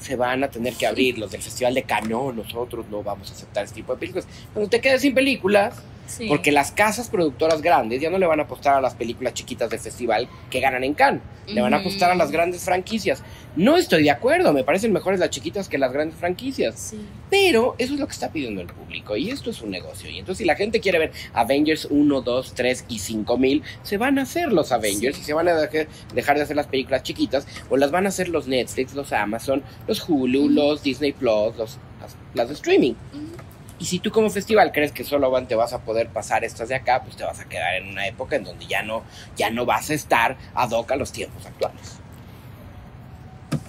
Se van a tener que abrir los del Festival de Cannes, nosotros no vamos a aceptar este tipo de películas. Cuando te quedes sin películas, sí. porque las casas productoras grandes ya no le van a apostar a las películas chiquitas del festival que ganan en Cannes. Le van a apostar a las grandes franquicias. No estoy de acuerdo, me parecen mejores las chiquitas que las grandes franquicias. Sí. Pero eso es lo que está pidiendo el público y esto es un negocio. Y entonces si la gente quiere ver Avengers 1, 2, 3 y 5 mil, se van a hacer los Avengers Sí. y se van a dejar, de hacer las películas chiquitas o las van a hacer los Netflix, los Amazon, los Hulu, los Disney Plus, los, las, las de streaming. Ujú. Y si tú como festival crees que solo van- te vas a poder pasar estas de acá, pues te vas a quedar en una época en donde ya no, ya no vas a estar ad hoc a los tiempos actuales.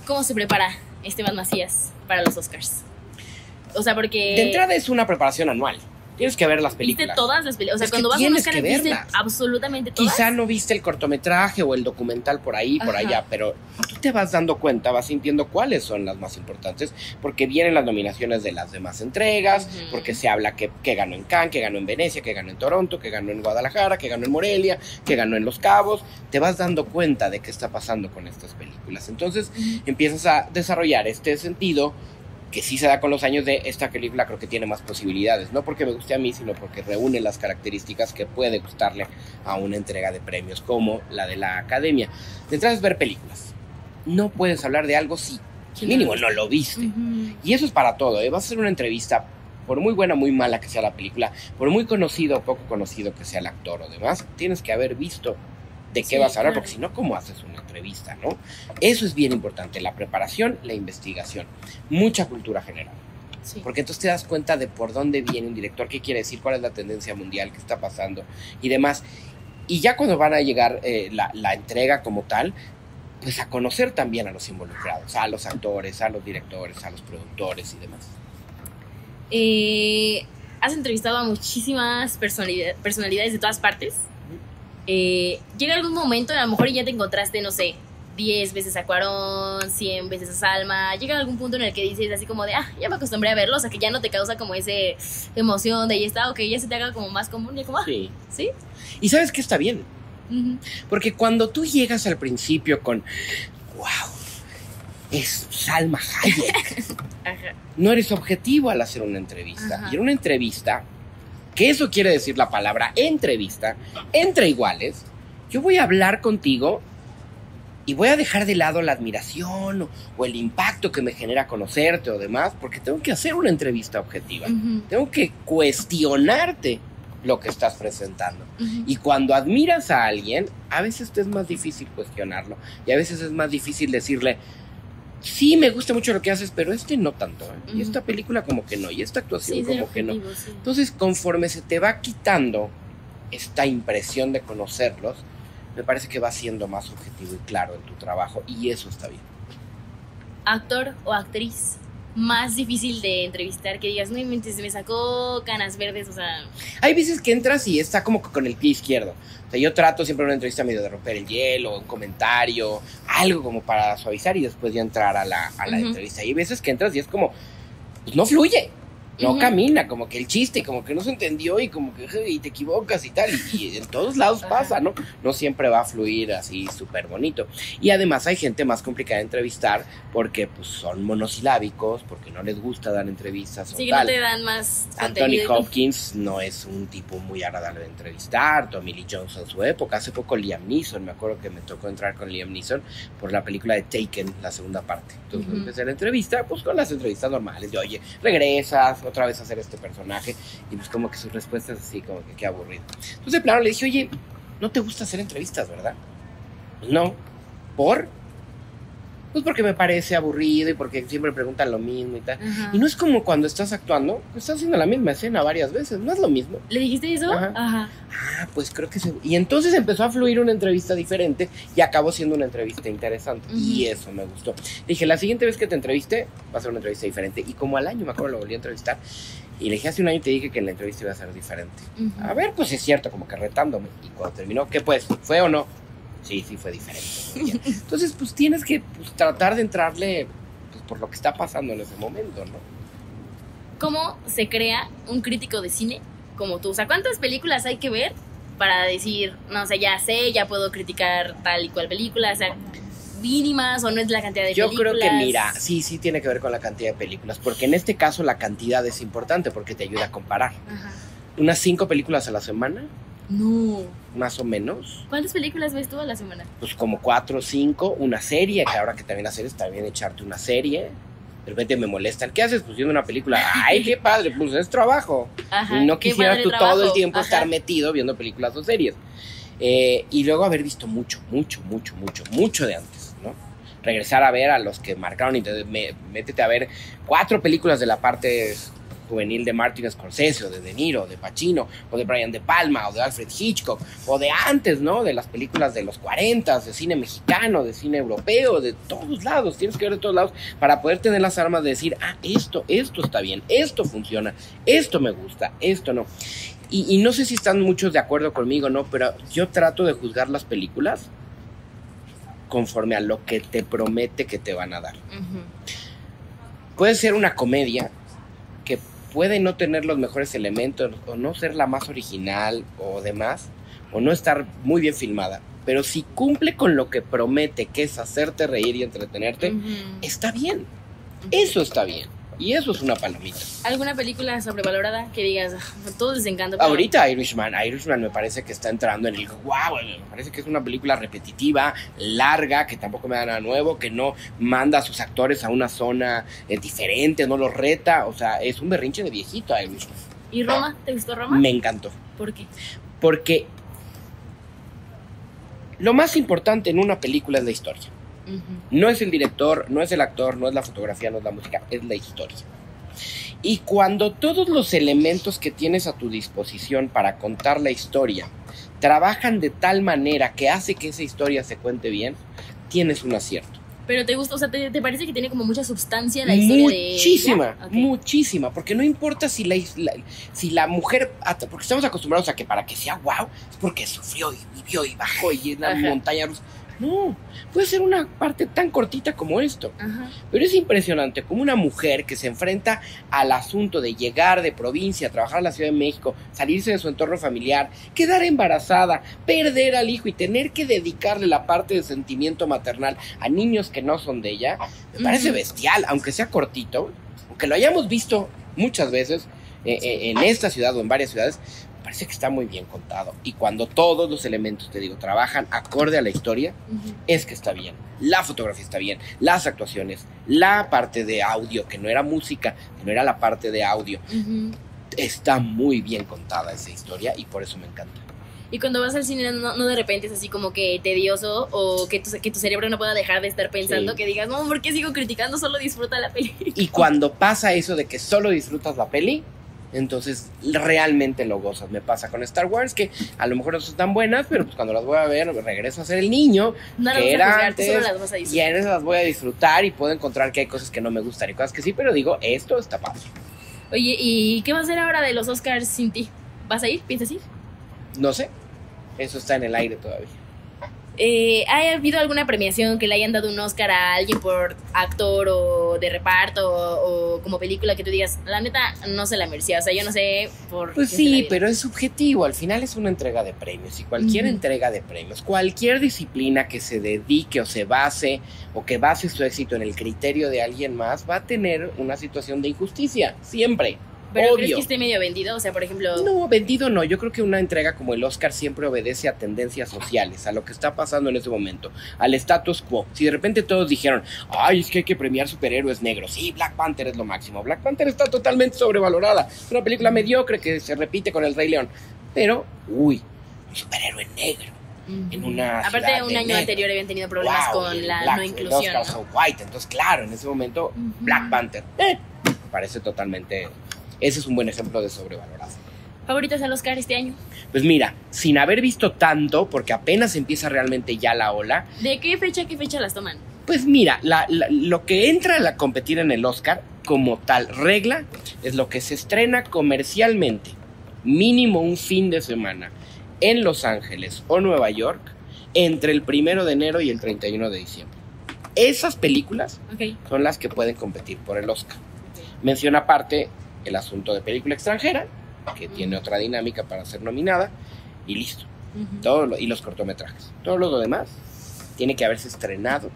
¿Cómo se prepara Esteban Macías para los Oscars? O sea, porque... De entrada es una preparación anual. Tienes que ver las ¿Viste películas. todas las películas? O sea, Es cuando vas a un Oscar, ¿viste verlas. absolutamente todas? Quizá no viste el cortometraje o el documental por ahí, por Ajá. allá, pero tú te vas dando cuenta, vas sintiendo cuáles son las más importantes, porque vienen las nominaciones de las demás entregas, porque se habla que, que ganó en Cannes, que ganó en Venecia, que ganó en Toronto, que ganó en Guadalajara, que ganó en Morelia, que ganó en Los Cabos. Te vas dando cuenta de qué está pasando con estas películas. Entonces empiezas a desarrollar este sentido que sí se da con los años de esta película creo que tiene más posibilidades, no porque me guste a mí, sino porque reúne las características que puede gustarle a una entrega de premios como la de la academia. De entrada es ver películas. No puedes hablar de algo si Sí, mínimo no lo viste. Y eso es para todo, ¿eh? vas a hacer una entrevista por muy buena o muy mala que sea la película, por muy conocido o poco conocido que sea el actor o demás, tienes que haber visto de qué Sí, vas a hablar, claro. porque si no, ¿cómo haces una no? Eso es bien importante, la preparación, la investigación, mucha cultura general. Sí. Porque entonces te das cuenta de por dónde viene un director, qué quiere decir, cuál es la tendencia mundial, qué está pasando y demás. Y ya cuando van a llegar eh, la, la entrega como tal, pues a conocer también a los involucrados, a los actores, a los directores, a los productores y demás. Eh, has entrevistado a muchísimas personalidad- personalidades de todas partes. Eh, llega algún momento, a lo mejor ya te encontraste, no sé, 10 veces a Cuarón, 100 veces a Salma. Llega algún punto en el que dices así como de, ah, ya me acostumbré a verlo, o sea que ya no te causa como ese emoción de ya está, o que ya se te haga como más común, ya como, ah, Sí. ¿sí? Y sabes que está bien, porque cuando tú llegas al principio con, wow, es Salma Hayek, Ajá. no eres objetivo al hacer una entrevista. Ajá. Y en una entrevista, que eso quiere decir la palabra entrevista, entre iguales, yo voy a hablar contigo y voy a dejar de lado la admiración o, o el impacto que me genera conocerte o demás, porque tengo que hacer una entrevista objetiva. Tengo que cuestionarte lo que estás presentando. Y cuando admiras a alguien, a veces te es más difícil cuestionarlo. Y a veces es más difícil decirle, sí, me gusta mucho lo que haces, pero este no tanto. ¿eh? Y esta película como que no. Y esta actuación Sí, como que no. sí. Entonces, conforme se te va quitando esta impresión de conocerlos, me parece que va siendo más objetivo y claro en tu trabajo. Y eso está bien. actor o actriz más difícil de entrevistar que digas, no inventes, me sacó canas verdes, o sea, Hay veces que entras y está como con el pie izquierdo. O sea, yo trato siempre en una entrevista medio de romper el hielo, un comentario, algo como para suavizar y después ya entrar a la, a la entrevista. Y hay veces que entras y es como, pues no fluye, no camina, como que el chiste, como que no se entendió y como que y te equivocas y tal. Y, y en todos lados Ajá. pasa, ¿no? No siempre va a fluir así súper bonito. Y además hay gente más complicada de entrevistar porque pues son monosilábicos, porque no les gusta dar entrevistas o sí tal. no te dan más Anthony contenido. Hopkins no es un tipo muy agradable de entrevistar, Tommy Lee Jones en su época, hace poco Liam Neeson, me acuerdo que me tocó entrar con Liam Neeson por la película de Taken, la segunda parte. Entonces Ujú. empecé la entrevista, pues con las entrevistas normales, de oye, regresas otra vez hacer este personaje, y pues como que sus respuestas así, como que qué aburrido. Entonces plano le dije, oye, no te gusta hacer entrevistas, ¿verdad? No, ¿por? Pues porque me parece aburrido y porque siempre preguntan lo mismo y tal. Ajá. Y no es como cuando estás actuando, pues estás haciendo la misma escena varias veces, no es lo mismo. ¿Le dijiste eso? Ajá. Ajá. Ah, pues creo que se... Y entonces empezó a fluir una entrevista diferente y acabó siendo una entrevista interesante. Y eso me gustó. Dije, la siguiente vez que te entreviste, va a ser una entrevista diferente. Y como al año, me acuerdo, lo volví a entrevistar. Y le dije, hace un año te dije que la entrevista iba a ser diferente. A ver, pues es cierto, como que retándome. Y cuando terminó, ¿qué pues? ¿Fue o no? Sí, sí, fue diferente. Entonces, pues tienes que pues, tratar de entrarle pues, por lo que está pasando en ese momento, ¿no? ¿Cómo se crea un crítico de cine como tú? O sea, ¿cuántas películas hay que ver para decir, no sé, ya sé, ya puedo criticar tal y cual película? O sea, mínimas o no es la cantidad de Yo películas. creo que, mira, sí, sí tiene que ver con la cantidad de películas, porque en este caso la cantidad es importante porque te ayuda a comparar. Ajá. Unas cinco películas a la semana, No. más o menos, ¿Cuántas películas ves tú a la semana? pues como cuatro o cinco, una serie, que ahora que también hacer es también echarte una serie. De repente me molestan, ¿qué haces? Pues viendo una película. Ay, qué padre, pues es trabajo. Ajá. y no quisieras tú todo el tiempo Ajá. estar metido viendo películas o series. Eh, y luego haber visto mucho, mucho, mucho, mucho, mucho de antes, ¿no? Regresar a ver a los que marcaron y te, me- métete a ver cuatro películas de la parte juvenil de Martin Scorsese, o de De Niro, o de Pacino, o de Brian De Palma, o de Alfred Hitchcock, o de antes, ¿no? De las películas de los 40, de cine mexicano, de cine europeo, de todos lados, tienes que ver de todos lados para poder tener las armas de decir, ah, esto, esto está bien, esto funciona, esto me gusta, esto no. Y, y no sé si están muchos de acuerdo conmigo, ¿no? Pero yo trato de juzgar las películas conforme a lo que te promete que te van a dar. Puede ser una comedia puede no tener los mejores elementos o no ser la más original o demás, o no estar muy bien filmada, pero si cumple con lo que promete, que es hacerte reír y entretenerte, está bien. Eso está bien. Y eso es una palomita. ¿Alguna película sobrevalorada que digas, ah, todos les encanta? pero- Ahorita Irishman, Irishman me parece que está entrando en el wow, me parece que es una película repetitiva, larga, que tampoco me da nada nuevo, que no manda a sus actores a una zona eh, diferente, no los reta, o sea, es un berrinche de viejito Irishman. ¿Y Roma? ¿Te gustó Roma? Me encantó, ¿Por qué? porque lo más importante en una película es la historia. No es el director, no es el actor, no es la fotografía, no es la música, es la historia. Y cuando todos los elementos que tienes a tu disposición para contar la historia trabajan de tal manera que hace que esa historia se cuente bien, tienes un acierto. Pero te gusta, o sea, ¿te, te parece que tiene como mucha sustancia la historia Muchísima, de ella? Ok. muchísima, porque no importa si la, la- si la mujer, porque estamos acostumbrados a que para que sea wow, es porque sufrió y vivió y bajó y es una montaña rusa. No, puede ser una parte tan cortita como esto. Ajá. Pero es impresionante como una mujer que se enfrenta al asunto de llegar de provincia, trabajar en la Ciudad de México, salirse de su entorno familiar, quedar embarazada, perder al hijo y tener que dedicarle la parte de sentimiento maternal a niños que no son de ella, me parece bestial, aunque sea cortito, aunque lo hayamos visto muchas veces eh, eh, en esta ciudad o en varias ciudades, parece que está muy bien contado. Y cuando todos los elementos, te digo, trabajan acorde a la historia, es que está bien. La fotografía está bien, las actuaciones, la parte de audio, que no era música, que no era la parte de audio, está muy bien contada esa historia y por eso me encanta. Y cuando vas al cine, no, no de repente es así como que tedioso o que tu, que tu cerebro no pueda dejar de estar pensando, Sí. que digas, no, ¿por qué sigo criticando? Solo disfruta la película. Y cuando pasa eso de que solo disfrutas la peli, entonces realmente lo gozas. Me pasa con Star Wars, que a lo mejor no son tan buenas, pero pues cuando las voy a ver, regreso a ser el niño No que era juzgar, tú solo antes, las vas a y disfrutar. en esas las voy a disfrutar y puedo encontrar que hay cosas que no me gustan y cosas que sí, pero digo, esto está padre. Oye, ¿y qué va a hacer ahora de los Oscars sin ti? ¿Vas a ir? ¿Piensas ir? No sé, eso está en el aire todavía. Eh, ¿Ha habido alguna premiación que le hayan dado un Oscar a alguien por actor o de reparto o, o como película que tú digas, la neta, no se la merecía? O sea, yo no sé por Pues sí, pero es subjetivo. Al final es una entrega de premios. Y cualquier entrega de premios, cualquier disciplina que se dedique o se base o que base su éxito en el criterio de alguien más, va a tener una situación de injusticia. Siempre. ¿Pero crees obvio. que esté medio vendido? O sea, por ejemplo... No, vendido no. Yo creo que una entrega como el Oscar siempre obedece a tendencias sociales, a lo que está pasando en ese momento, al status quo. Si de repente todos dijeron, ay, es que hay que premiar superhéroes negros, sí, Black Panther es lo máximo. Black Panther está totalmente sobrevalorada. Es una película mediocre que se repite con El Rey León. Pero, uy, un superhéroe negro. En una Aparte, un de año anterior habían tenido problemas Wow, con la Black- no inclusión. ¿no? white. Entonces, claro, en ese momento, Ujú. Black Panther eh, parece totalmente. Ese es un buen ejemplo de sobrevalorado. ¿Favoritas al Oscar este año? Pues mira, sin haber visto tanto, porque apenas empieza realmente ya la ola, ¿De qué fecha a qué fecha las toman? pues mira, la- la- lo que entra a la competir en el Oscar como tal regla es lo que se estrena comercialmente, mínimo un fin de semana, en Los Ángeles o Nueva York, entre el primero de enero y el 31 de diciembre. Esas películas son las que pueden competir por el Oscar. Menciona aparte el asunto de película extranjera, que tiene otra dinámica para ser nominada, y listo. Todo lo- y los cortometrajes. Todo lo demás tiene que haberse estrenado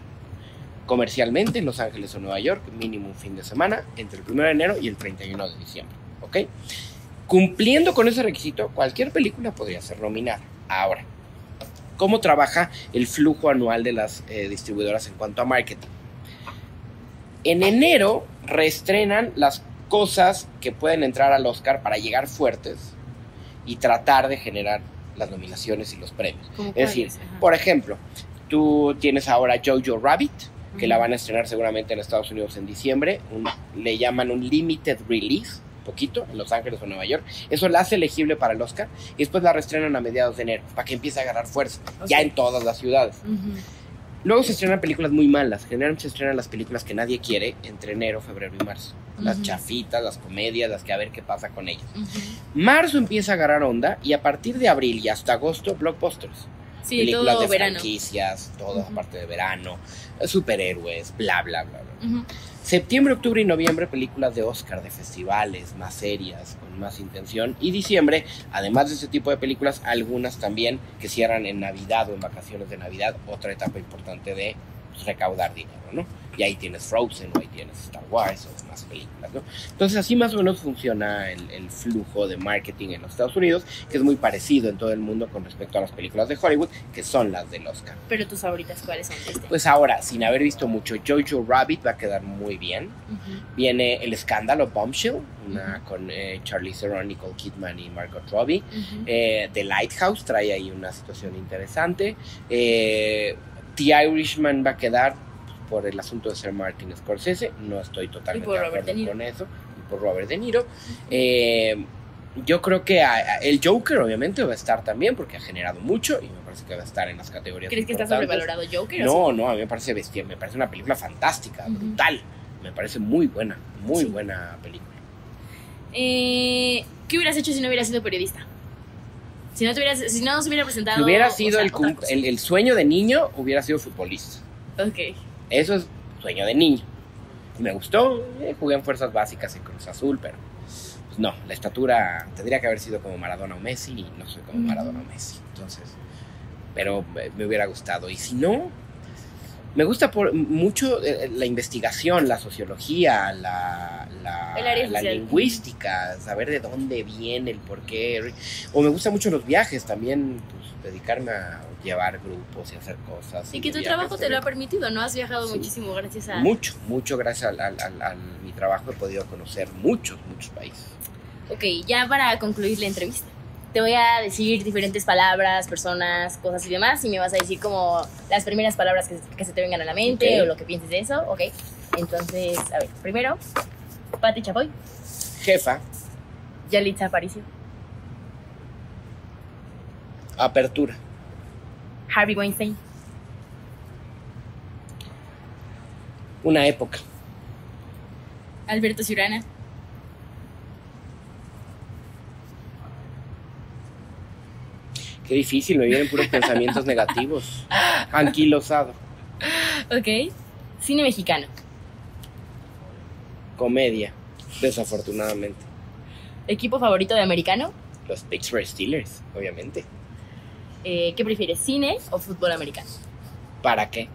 comercialmente en Los Ángeles o Nueva York, mínimo un fin de semana, entre el 1 de enero y el 31 de diciembre. ¿Ok? Cumpliendo con ese requisito, cualquier película podría ser nominada. Ahora, ¿cómo trabaja el flujo anual de las eh, distribuidoras en cuanto a marketing? En enero reestrenan las cosas que pueden entrar al Oscar para llegar fuertes y tratar de generar las nominaciones y los premios. ¿Cómo Es decir? Ajá. por ejemplo, tú tienes ahora Jojo Rabbit, que la van a estrenar seguramente en Estados Unidos en diciembre. un- le llaman un limited release, poquito, en Los Ángeles o Nueva York. Eso la hace elegible para el Oscar y después la reestrenan a mediados de enero para que empiece a agarrar fuerza, ya en todas las ciudades. Ujú. Luego se estrenan películas muy malas. Generalmente se estrenan las películas que nadie quiere entre enero, febrero y marzo. Las chafitas, las comedias, las que a ver qué pasa con ellas. Marzo empieza a agarrar onda y a partir de abril y hasta agosto, blockbusters. Sí, películas todo de verano. franquicias, toda Ujú. parte de verano, superhéroes, bla, bla, bla, bla. Septiembre, octubre y noviembre, películas de Oscar, de festivales, más serias, con más intención. Y diciembre, además de ese tipo de películas, algunas también que cierran en Navidad o en vacaciones de Navidad, otra etapa importante de recaudar dinero, ¿no? y ahí tienes Frozen, o ahí tienes Star Wars, o más películas, ¿no? Entonces así más o menos funciona el, el flujo de marketing en los Estados Unidos, que es muy parecido en todo el mundo con respecto a las películas de Hollywood, que son las del Oscar. Pero tus favoritas, ¿cuáles son? Este? Pues ahora, sin haber visto mucho, Jojo Rabbit va a quedar muy bien. Viene El Escándalo Bombshell, una con eh, Charlize Theron, Nicole Kidman y Margot Robbie. Eh, The Lighthouse trae ahí una situación interesante. Eh, The Irishman va a quedar por el asunto de ser Martin Scorsese. No estoy totalmente de acuerdo con eso. Y por Robert De Niro. Eh, yo creo que a- a- el Joker obviamente va a estar también porque ha generado mucho y me parece que va a estar en las categorías. ¿Crees que está sobrevalorado Joker? o No, no, a mí me parece bestia, me parece una película fantástica, brutal. Me parece muy buena, muy Sí. buena película. Eh, ¿Qué hubieras hecho si no hubieras sido periodista? Si no, te hubieras, si no se hubiera presentado. Si hubiera o sido sea, el, cum- el, el sueño de niño, hubiera sido futbolista. Ok. Eso es sueño de niño. Y me gustó, eh, jugué en fuerzas básicas en Cruz Azul, pero pues no, la estatura tendría que haber sido como Maradona o Messi y no soy como. Maradona o Messi. Entonces, pero me, me hubiera gustado. Y si no, me gusta por mucho eh, la investigación, la sociología, la, la, lingüística, saber de dónde viene, el por qué. O me gustan mucho los viajes también, pues dedicarme a llevar grupos y hacer cosas. Y que tu trabajo te lo ha permitido, ¿no? Has viajado Sí. muchísimo gracias a. Mucho, mucho gracias al, al- al- a mi trabajo he podido conocer muchos, muchos países. Ok, ya para concluir la entrevista. Te voy a decir diferentes palabras, personas, cosas y demás, y me vas a decir como las primeras palabras que, que se te vengan a la mente o lo que pienses de eso, ¿ok? Entonces, a ver, primero, Pati Chapoy, Jefa, Yalitza Aparicio, apertura, Harvey Weinstein, una época, Alberto Ciurana, qué difícil, me vienen puros pensamientos negativos, anquilosado, ok, cine mexicano, comedia, desafortunadamente. equipo favorito de americano, Los Pittsburgh Steelers, obviamente. Eh, ¿qué prefieres, cine o fútbol americano? ¿Para qué?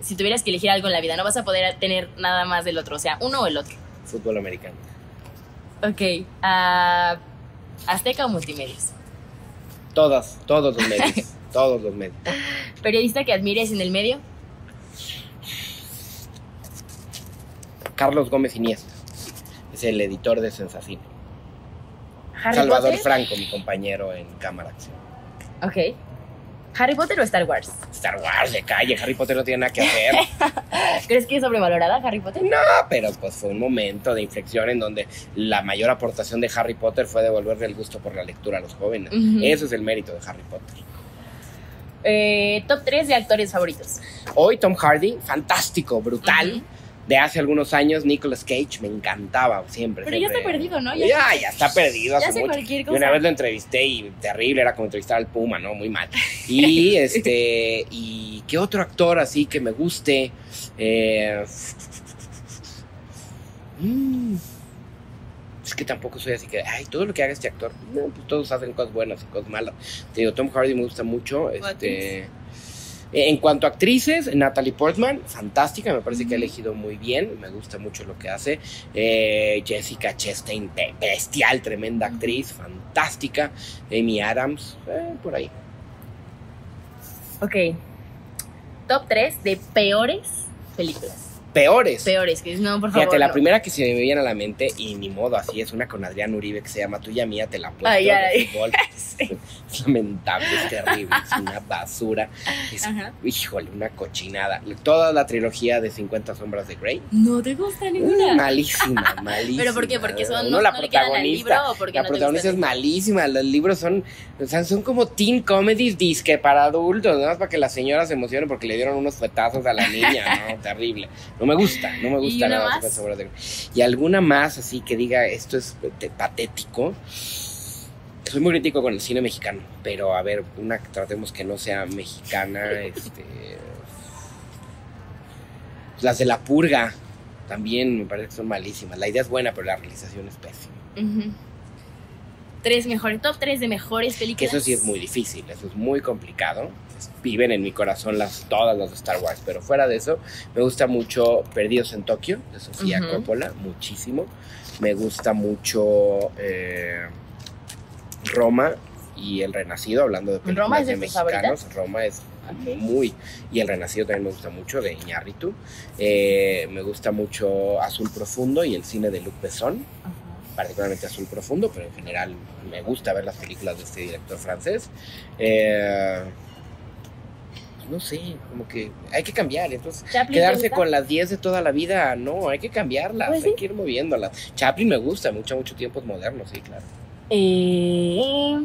Si tuvieras que elegir algo en la vida, no vas a poder tener nada más del otro, o sea, uno o el otro. Fútbol americano. Ok, ah, Azteca o Multimedios. Todas, todos los medios, todos los medios. Periodista que admires en el medio. Carlos Gómez Iniesta, es el editor de Sensacine. Salvador Potter. Franco, mi compañero en Cámara Acción. Ok. ¿Harry Potter o Star Wars? Star Wars de calle, Harry Potter no tiene nada que hacer. ¿Crees que es sobrevalorada Harry Potter? No, pero pues fue un momento de inflexión en donde la mayor aportación de Harry Potter fue devolverle el gusto por la lectura a los jóvenes. Eso es el mérito de Harry Potter. Eh, top 3 de actores favoritos. Hoy Tom Hardy, fantástico, brutal. De hace algunos años, Nicolas Cage me encantaba siempre. Pero ya está perdido, ¿no? Ya- Ya, ya, está perdido hace Ya hace mucho. cualquier Y cosa. una vez lo entrevisté y terrible, era como entrevistar al Puma, ¿no? Muy mal. Y este, y qué otro actor así que me guste. Eh, mm, es que tampoco soy así que, ay, todo lo que haga este actor, no, pues todos hacen cosas buenas y cosas malas. Te digo, Tom Hardy me gusta mucho. Este, en cuanto a actrices, Natalie Portman, fantástica, me parece que ha elegido muy bien, me gusta mucho lo que hace. Eh, Jessica Chastain, be- bestial, tremenda actriz, fantástica. Amy Adams, eh, por ahí. Ok. Top 3 de peores películas. Peores. Peores, que no, por favor. Fíjate, la no. primera que se me viene a la mente, y ni modo, así es una con Adrián Uribe que se llama Tuya Mía, te la apuesto Ay, ay. fútbol. Sí. Es lamentable, es terrible, es una basura. Es, Ajá. híjole, una cochinada. Toda la trilogía de 50 sombras de Grey. No te gusta ninguna. Malísima, malísima. ¿Pero por qué? ¿Porque son- no- la no le quedan al libro o porque la protagonista es malísima. Los libros son, o sea, son como teen comedies disque para adultos, nada más para que la señora se emocione porque le dieron unos fuetazos a la niña, ¿no? Terrible. No me gusta, no me ¿Y gusta nada. más? 50 sombras de Grey. Y alguna más así que diga esto es patético. Soy muy crítico con el cine mexicano, pero a ver, una que tratemos que no sea mexicana, este las de la purga también me parece que son malísimas. La idea es buena, pero la realización es pésima. Tres mejores, top tres de mejores películas. eso sí es muy difícil, eso es muy complicado. Viven en mi corazón las, todas las de Star Wars, pero fuera de eso, me gusta mucho Perdidos en Tokio, de Sofía. Coppola, muchísimo. Me gusta mucho eh, Roma y El Renacido, hablando de películas ¿Roma es de mexicanos. Roma es muy... Y El Renacido también me gusta mucho, de Iñárritu. Eh, me gusta mucho Azul Profundo y el cine de Luc Besson. Particularmente Azul Profundo, pero en general me gusta ver las películas de este director francés. Eh, no sé, como que hay que cambiar. Entonces, Chaplin, ¿te quedarse con las 10 de toda la vida, no, hay que cambiarlas, Pues hay sí. que ir moviéndolas. Chaplin me gusta, mucho, mucho tiempos modernos, sí, claro. Eh,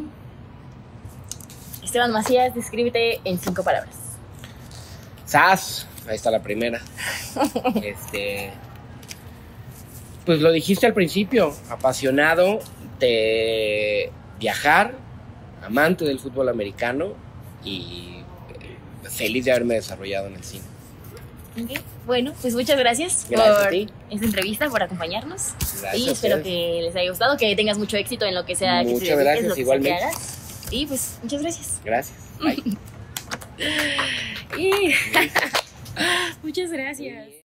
Esteban Macías, descríbete en cinco palabras. ¡Sas! Ahí está la primera. este. Pues lo dijiste al principio, apasionado de viajar, amante del fútbol americano y eh, feliz de haberme desarrollado en el cine. Bueno, pues muchas gracias, por esta entrevista, por acompañarnos. Gracias y espero que les haya gustado, que tengas mucho éxito en lo que sea que Muchas te dediques, gracias, lo que sea que igualmente. hagas. Y pues, muchas gracias. Gracias. Bye. Y... muchas gracias.